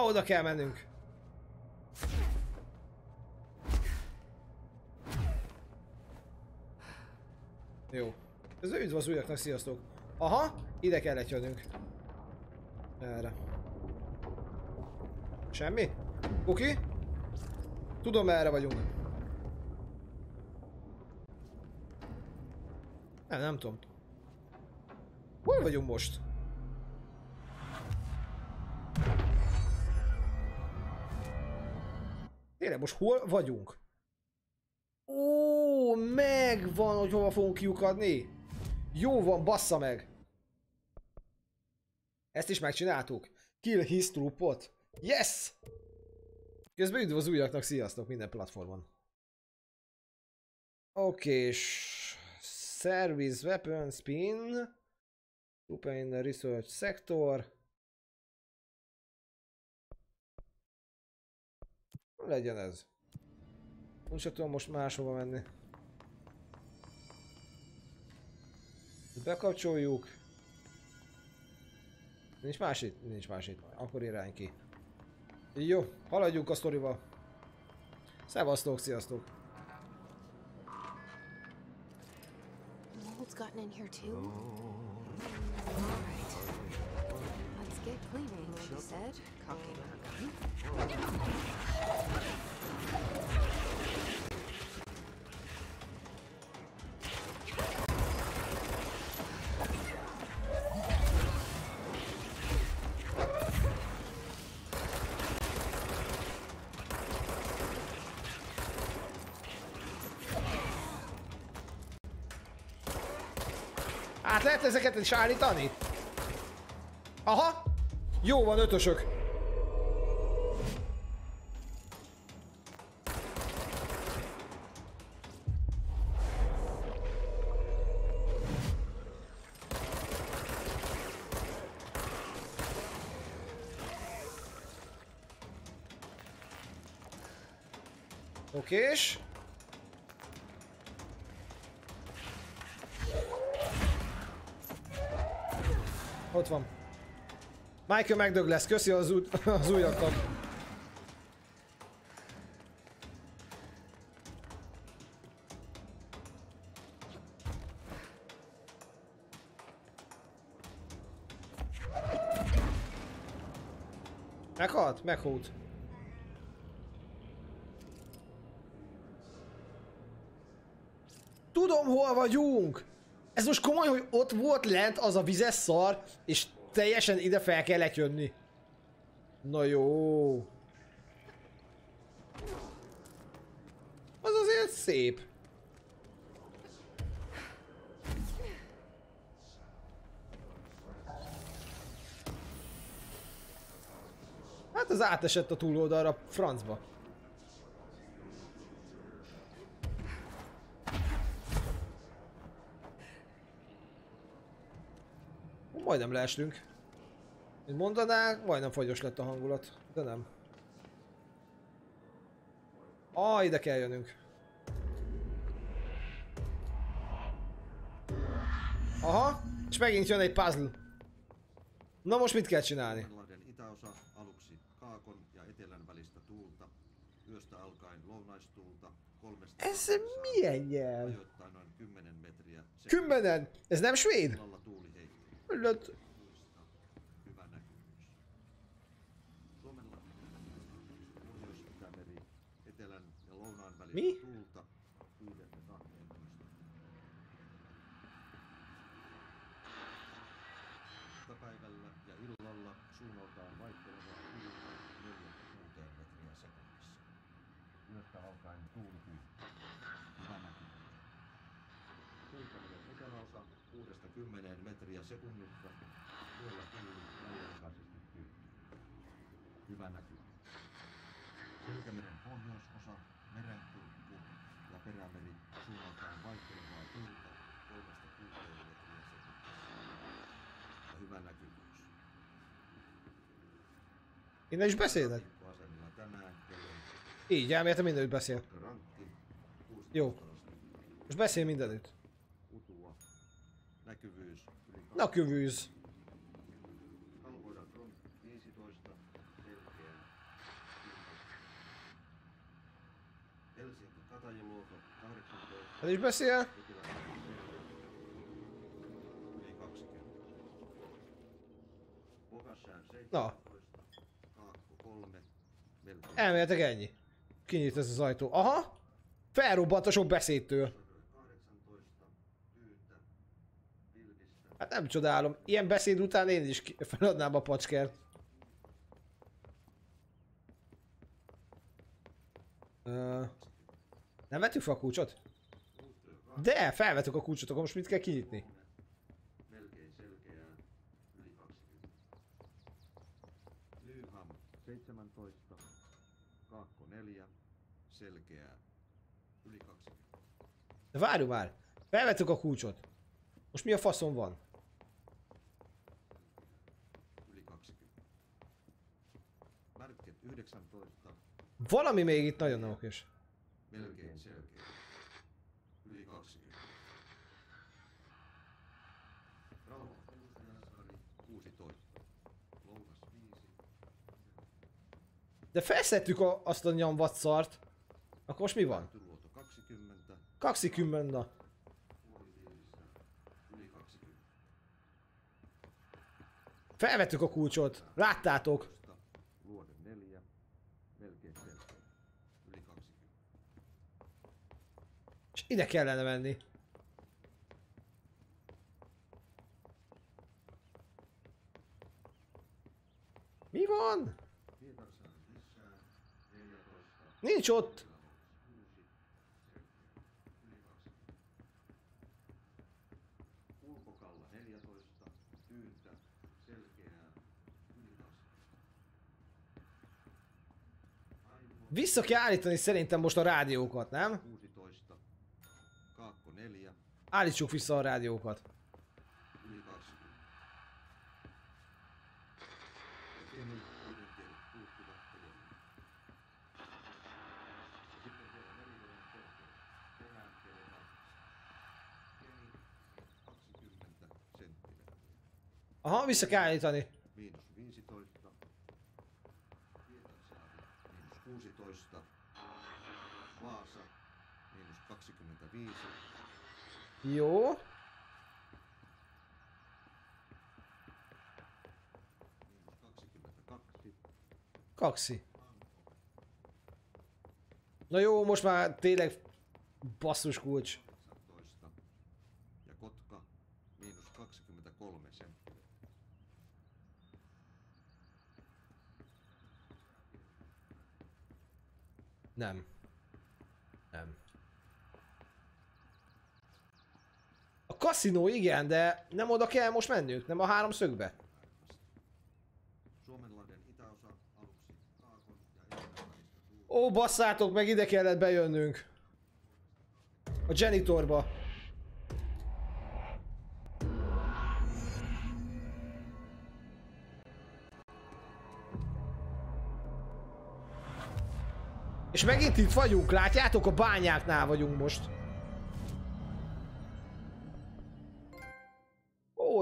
Oda kell mennünk. Jó. Ez üdv az újaknak, sziasztok. Aha, ide kellett jönnünk. Erre. Semmi? Oké? Tudom merre vagyunk. Nem, nem tudom. Hol vagyunk most? Tényleg, most hol vagyunk? Ó, megvan, hogy hova fogunk kiukadni. Jó van, bassza meg. Ezt is megcsináltuk. Kill his troopot. Yes! Közben üdv az újaknak, sziasztok minden platformon. Oké, és... Service weapon spin. Open Research Sector. Legyen ez. Úgy tudom most máshova menni. Bekapcsoljuk. Nincs más itt? Nincs más itt. Akkor irány ki. Jó, haladjunk a sztorival. Szevasztok, sziasztok! Mold's. Cleaning, she said, cocking her gun. Át lehet ezeket is állítani? Aha! Jó van, ötösök. Okés. Ott Michael megdög lesz, köszi az, új, az újakat. Meghalt? Meghalt. Tudom, hol vagyunk! Ez most komoly, hogy ott volt lent az a vizes szar, és teljesen ide fel kellett jönni. Na jó. Az azért szép. Hát az átesett a túloldalra, francba. Majdnem leestünk. Mint mondanák, majdnem fagyos lett a hangulat, de nem. Ah, ide kell jönnünk. Aha, és megint jön egy puzzle. Na most mit kell csinálni? Itäosa aluksi kaakon ja etelän välistä tuulta, yöstä alkaen lounaistuulta, kolmesta Ez milyen nyelv? ajoittain noin 10 metriä Kymmenen! Ez nem svéd? Löt. Mi? se kunnioittaa tuolla kuuluu hyvä näkymä. Selkämeren pohjoisosa, merenkurkku ja perämeri suunnataan vaihtelevaa tuulta 3-6 metriä sekunnissa. Ja hyvä näkyvyys. Na kövűz. Kalvoida front 15, selkeä. Helsinki Katajaluoto 18, Ez is beszél? Etelä yli 20. Pokassään 17, Na. Kaakko 3, melkein Elméletek ennyi. Kinyit ez az ajtó. Aha! Felrobbant a sok beszédtől. Hát nem csodálom. Ilyen beszéd után én is feladnám a pacskert. Ö, nem vettük fel a kulcsot? De, felvettük a kulcsot, akkor most mit kell kinyitni? melkein selkeää, yli 20. Nyham 17, Kaakko 4, selkeää, yli 20. De várjunk már! Felvettük a kulcsot. Most mi a faszom van? Target 19. Valami még itt nagyon nem okés. Melkein selkeä. Yli 20. Rauha Kuusniasari 16. Lounas 5. De felszettük a, azt a nyomvat szart. Akkor most mi van? Turluoto 20. Kaksi kymmentä. Puoliviisissä yli 20. Felvettük a kulcsot. Láttátok? És ide kellene menni. Mi van? Pietarsaari lisää 14. Nincs ott. Ulkokalla 14. Tyyntä. Selkeää. Yli 20. Vissza kell állítani szerintem most a rádiókat, nem? 8. Kemi 20 senttiä. Aha, vissza kell állítani. Miinus 15. Pietarsaari miinus 16. Vaasa miinus 25. Jó. Miinus 22. Kaksi. Na jó, most már tényleg basszus kulcs. 18. Ja Kotka miinus 23 senttiä. Nem. Nem. A kaszinó igen, de nem oda kell most mennünk, nem a háromszögbe. Ó, basszátok meg, ide kellett bejönnünk. A janitorba. És megint itt vagyunk, látjátok? A bányáknál vagyunk most.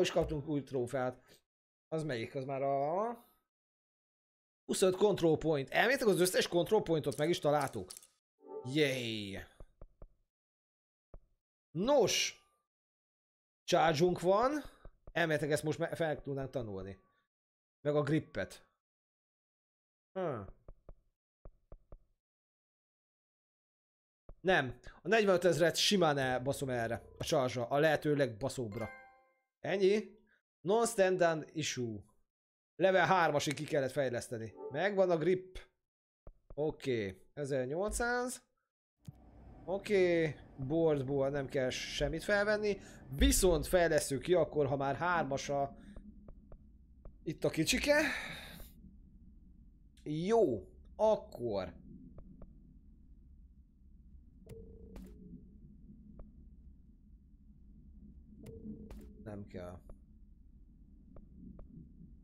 És kaptunk új trófeát. Az melyik? Az már a... 25 control point. Elméletek az összes control pointot meg is találtuk. Yay! Nos! charge van. Elméletek ezt most fel tudnánk tanulni. Meg a grippet. Hmm. Nem. A 45 ezeret simán elbaszom erre. A charge A lehető legbaszóbbra. Ennyi. Non-standard issue. Level 3-asig ki kellett fejleszteni. Megvan a grip. Oké. Okay. 1800. Oké. Okay. Boardból nem kell semmit felvenni. Viszont fejlesztjük ki akkor, ha már 3-as a... Itt a kicsike. Jó. Akkor. Nem kell.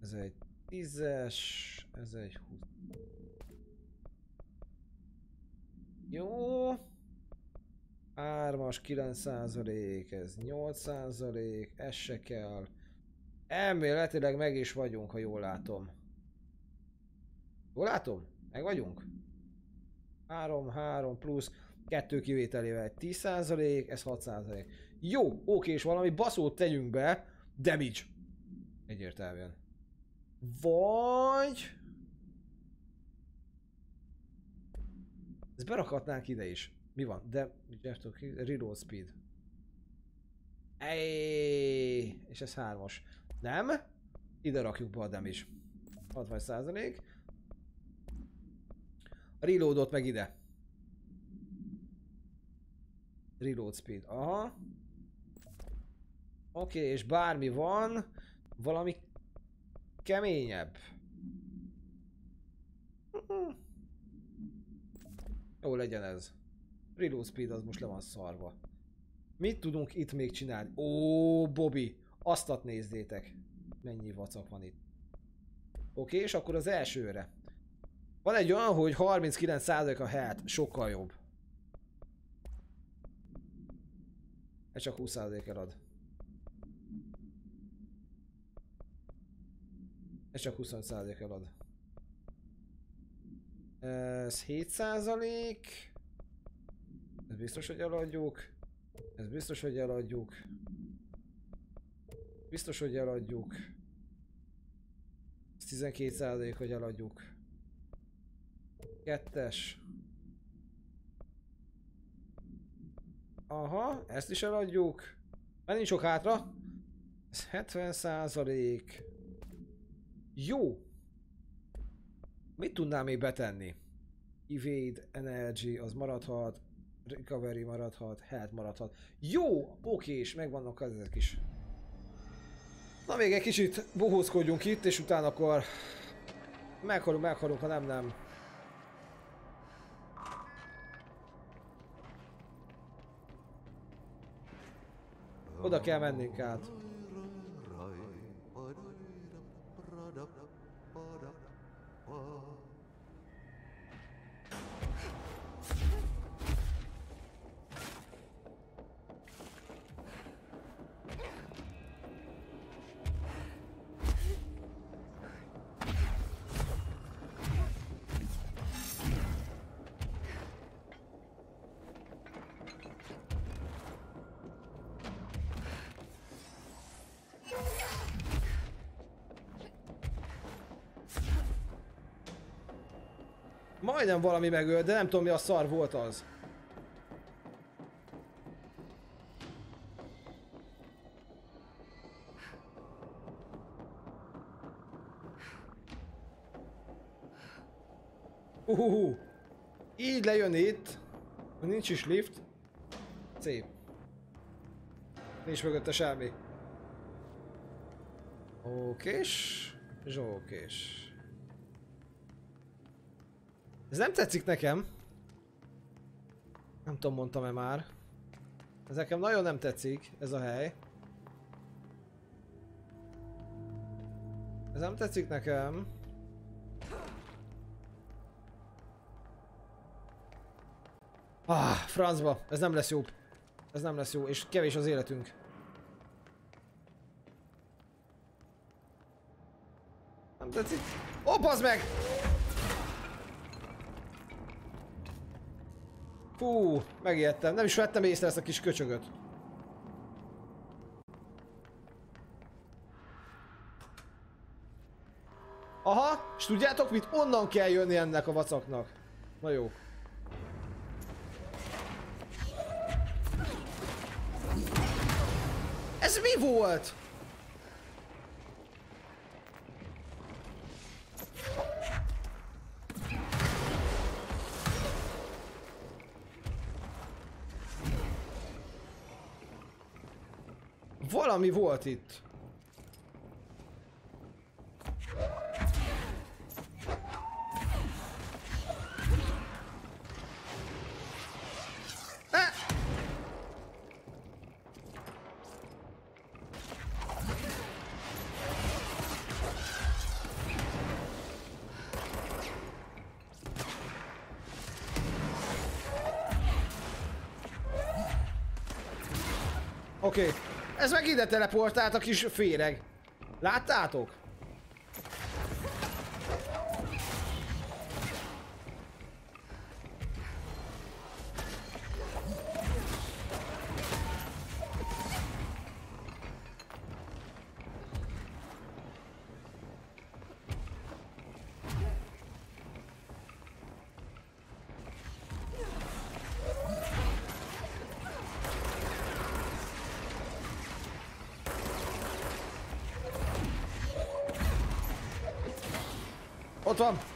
Ez egy 10-es, ez egy 20. Jó. 3-as 9%, ez 8%, ez se kell. Elméletileg meg is vagyunk, ha jól látom. Jól látom? Meg vagyunk? 3, 3 plusz 2 kivételével egy 10%, ez 6%. Jó, oké, és valami baszót tegyünk be. Damage. Egyértelműen. Vagy... Ezt berakhatnánk ide is. Mi van? De... Reload speed. Ej, és ez hármas. Nem? Ide rakjuk be a damage. 60 százalék. A reloadot meg ide. Reload speed. Aha. Oké, és bármi van, valami keményebb. Jó legyen ez. Reload speed az most le van szarva. Mit tudunk itt még csinálni? Ó, Bobby, asztat nézzétek. Mennyi vacak van itt. Oké, és akkor az elsőre. Van egy olyan, hogy 39% a health, sokkal jobb. Ez csak 20% elad. Ez csak 25% elad. Ez 7%. Ez biztos, hogy eladjuk. Ez biztos, hogy eladjuk. Biztos, hogy eladjuk. Ez 12% hogy eladjuk. Kettes. Aha, ezt is eladjuk. Már nincs sok hátra. Ez 70 százalék. Jó. Mit tudnám még betenni? Evade, Energy, az maradhat. Recovery maradhat, Health maradhat. Jó, oké, és megvannak ezek is. Na még egy kicsit bohózkodjunk itt, és utána akkor meghalunk, meghalunk, ha nem, nem. Oda kell mennünk át. Majdnem valami megölt, de nem tudom mi a szar volt az. Uhuhu. Így lejön itt. Nincs is lift. Szép. Nincs mögötte semmi. Okés. Zsókés. Ez nem tetszik nekem. Nem tudom, mondtam-e már. Ez nekem nagyon nem tetszik, ez a hely. Ez nem tetszik nekem. Ah, francba, ez nem lesz jó. Ez nem lesz jó, és kevés az életünk. Nem tetszik. Ó, oh, meg! Fú, megijedtem. Nem is vettem észre ezt a kis köcsögöt. Aha, és tudjátok mit? Onnan kell jönni ennek a vacaknak. Na jó. Ez mi volt? Valami volt itt. Oké. Okay. Ez meg ide teleportált a kis féreg. Láttátok? Ott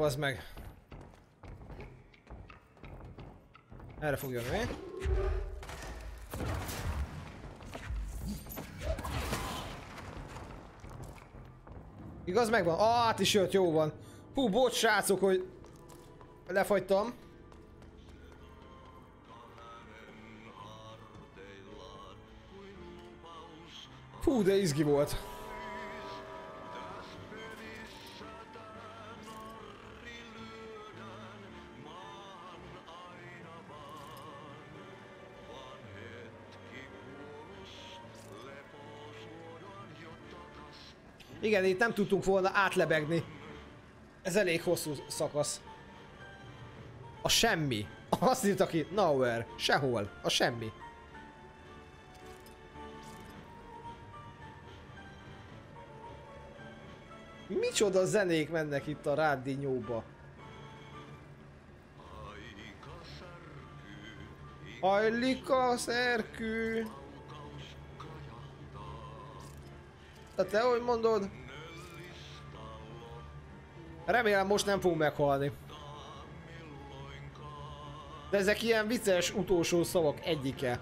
bazd meg. Erre fog jönni. Igaz, megvan? Ah, át is jött, jó van. Hú, bocs srácok, hogy lefagytam. Hú, de izgi volt. Igen, itt nem tudtunk volna átlebegni. Ez elég hosszú szakasz. A semmi. Azt írta ki, nowhere, sehol, a semmi. Micsoda zenék mennek itt a rádinyóba. Hajlik a szerkű. Hát te hogy mondod? Remélem most nem fogunk meghalni. De ezek ilyen vicces utolsó szavak egyike.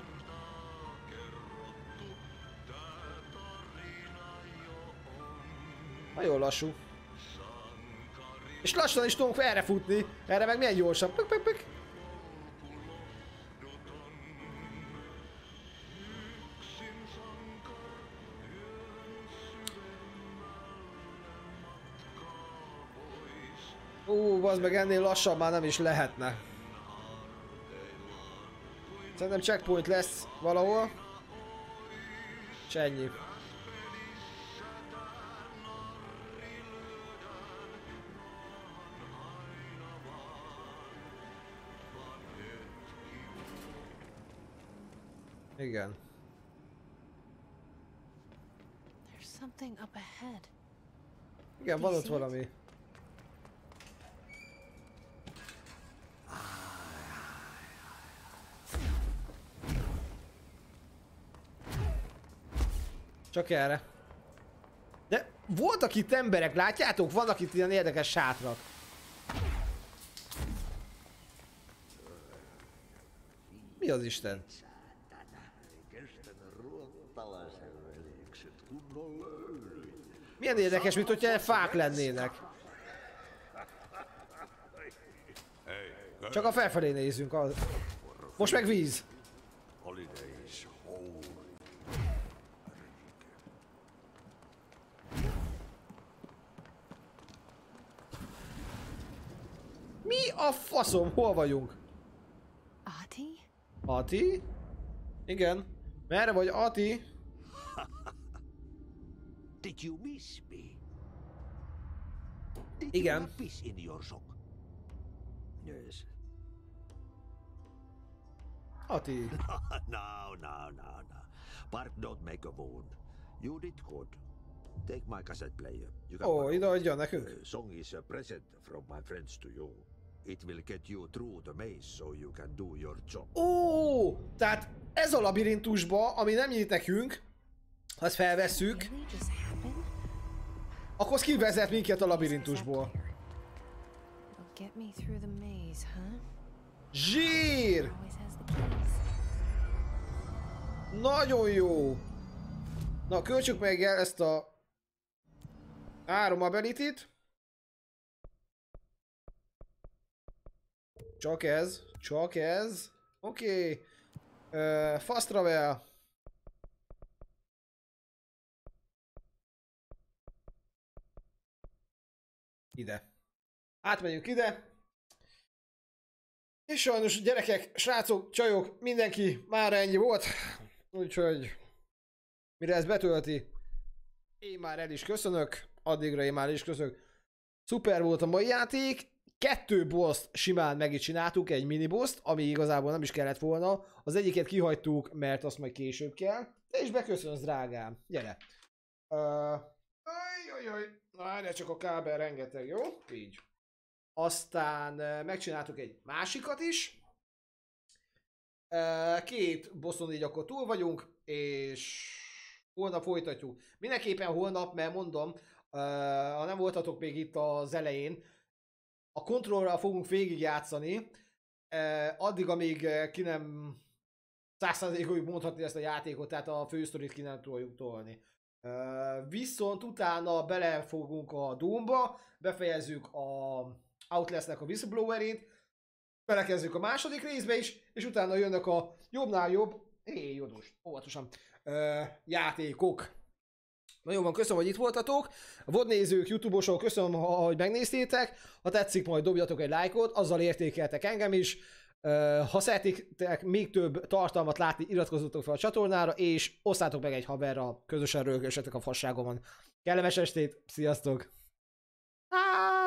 Nagyon lassú. És lassan is tudunk erre futni. Erre meg milyen gyorsabb. Pök, pök, pök. Az meg ennél lassabb már nem is lehetne. Szerintem checkpoint lesz valahol. És ennyi. Igen. Igen, van ott valami. Csak erre. De voltak itt emberek, látjátok? Vannak itt ilyen érdekes sátrak. Mi az Isten? Milyen érdekes, mint hogyha fák lennének. Csak a felfelé nézzünk. Az... Most meg víz. Holidays home. Mi a faszom? Hol vagyunk? Ati? Ati? Igen. Merre vagy Ati? Did you miss me? Did Igen. you peace in your sock? Yes. Ati. no, no, no, no. Bark don't make a wound. You did good. Take my cassette player. You can Ó, borrow ide it. adja nekünk. The song is a present from my friends to you. It will get you through the maze so you can do your job. Ó, tehát ez a labirintusba, ami nem nyit nekünk, ha ezt felvesszük, akkor az kivezet minket a labirintusból. Zsír! Nagyon jó! Na, költsük meg el ezt a három ability-t. Csak ez, csak ez. Oké. Okay. Uh. Ide. Átmegyünk ide. És sajnos gyerekek, srácok, csajok, mindenki már ennyi volt. Úgyhogy mire ez betölti, én már el is köszönök, addigra én már el is köszönök. Szuper volt a mai játék, kettő boss simán meg is csináltuk, egy mini ami igazából nem is kellett volna. Az egyiket kihagytuk, mert azt majd később kell. Te is beköszönsz, drágám. Gyere. Uh, ajajaj, erre csak a kábel rengeteg, jó? Így. Aztán uh, megcsináltuk egy másikat is. Uh, két bosszon így akkor túl vagyunk, és holnap folytatjuk. Mindenképpen holnap, mert mondom, ha nem voltatok még itt az elején, a kontrollral fogunk végigjátszani, addig, amíg ki nem százszázalékig mondhatni ezt a játékot, tehát a fősztorit ki nem tudjuk tolni. Viszont utána belefogunk a Doomba, befejezzük a Outlastnek a whistleblowerét, belekezdjük a második részbe is, és utána jönnek a jobbnál jobb, jódus, óvatosan, játékok. Nagyon van, köszönöm, hogy itt voltatok. A nézők, youtube-osok, köszönöm, hogy megnéztétek. Ha tetszik, majd dobjatok egy lájkot, azzal értékeltek engem is. Ha szeretnétek még több tartalmat látni, iratkozzatok fel a csatornára, és osszátok meg egy haverra, közösen rögössetek a fasságomon. Kellemes estét, sziasztok! Ah!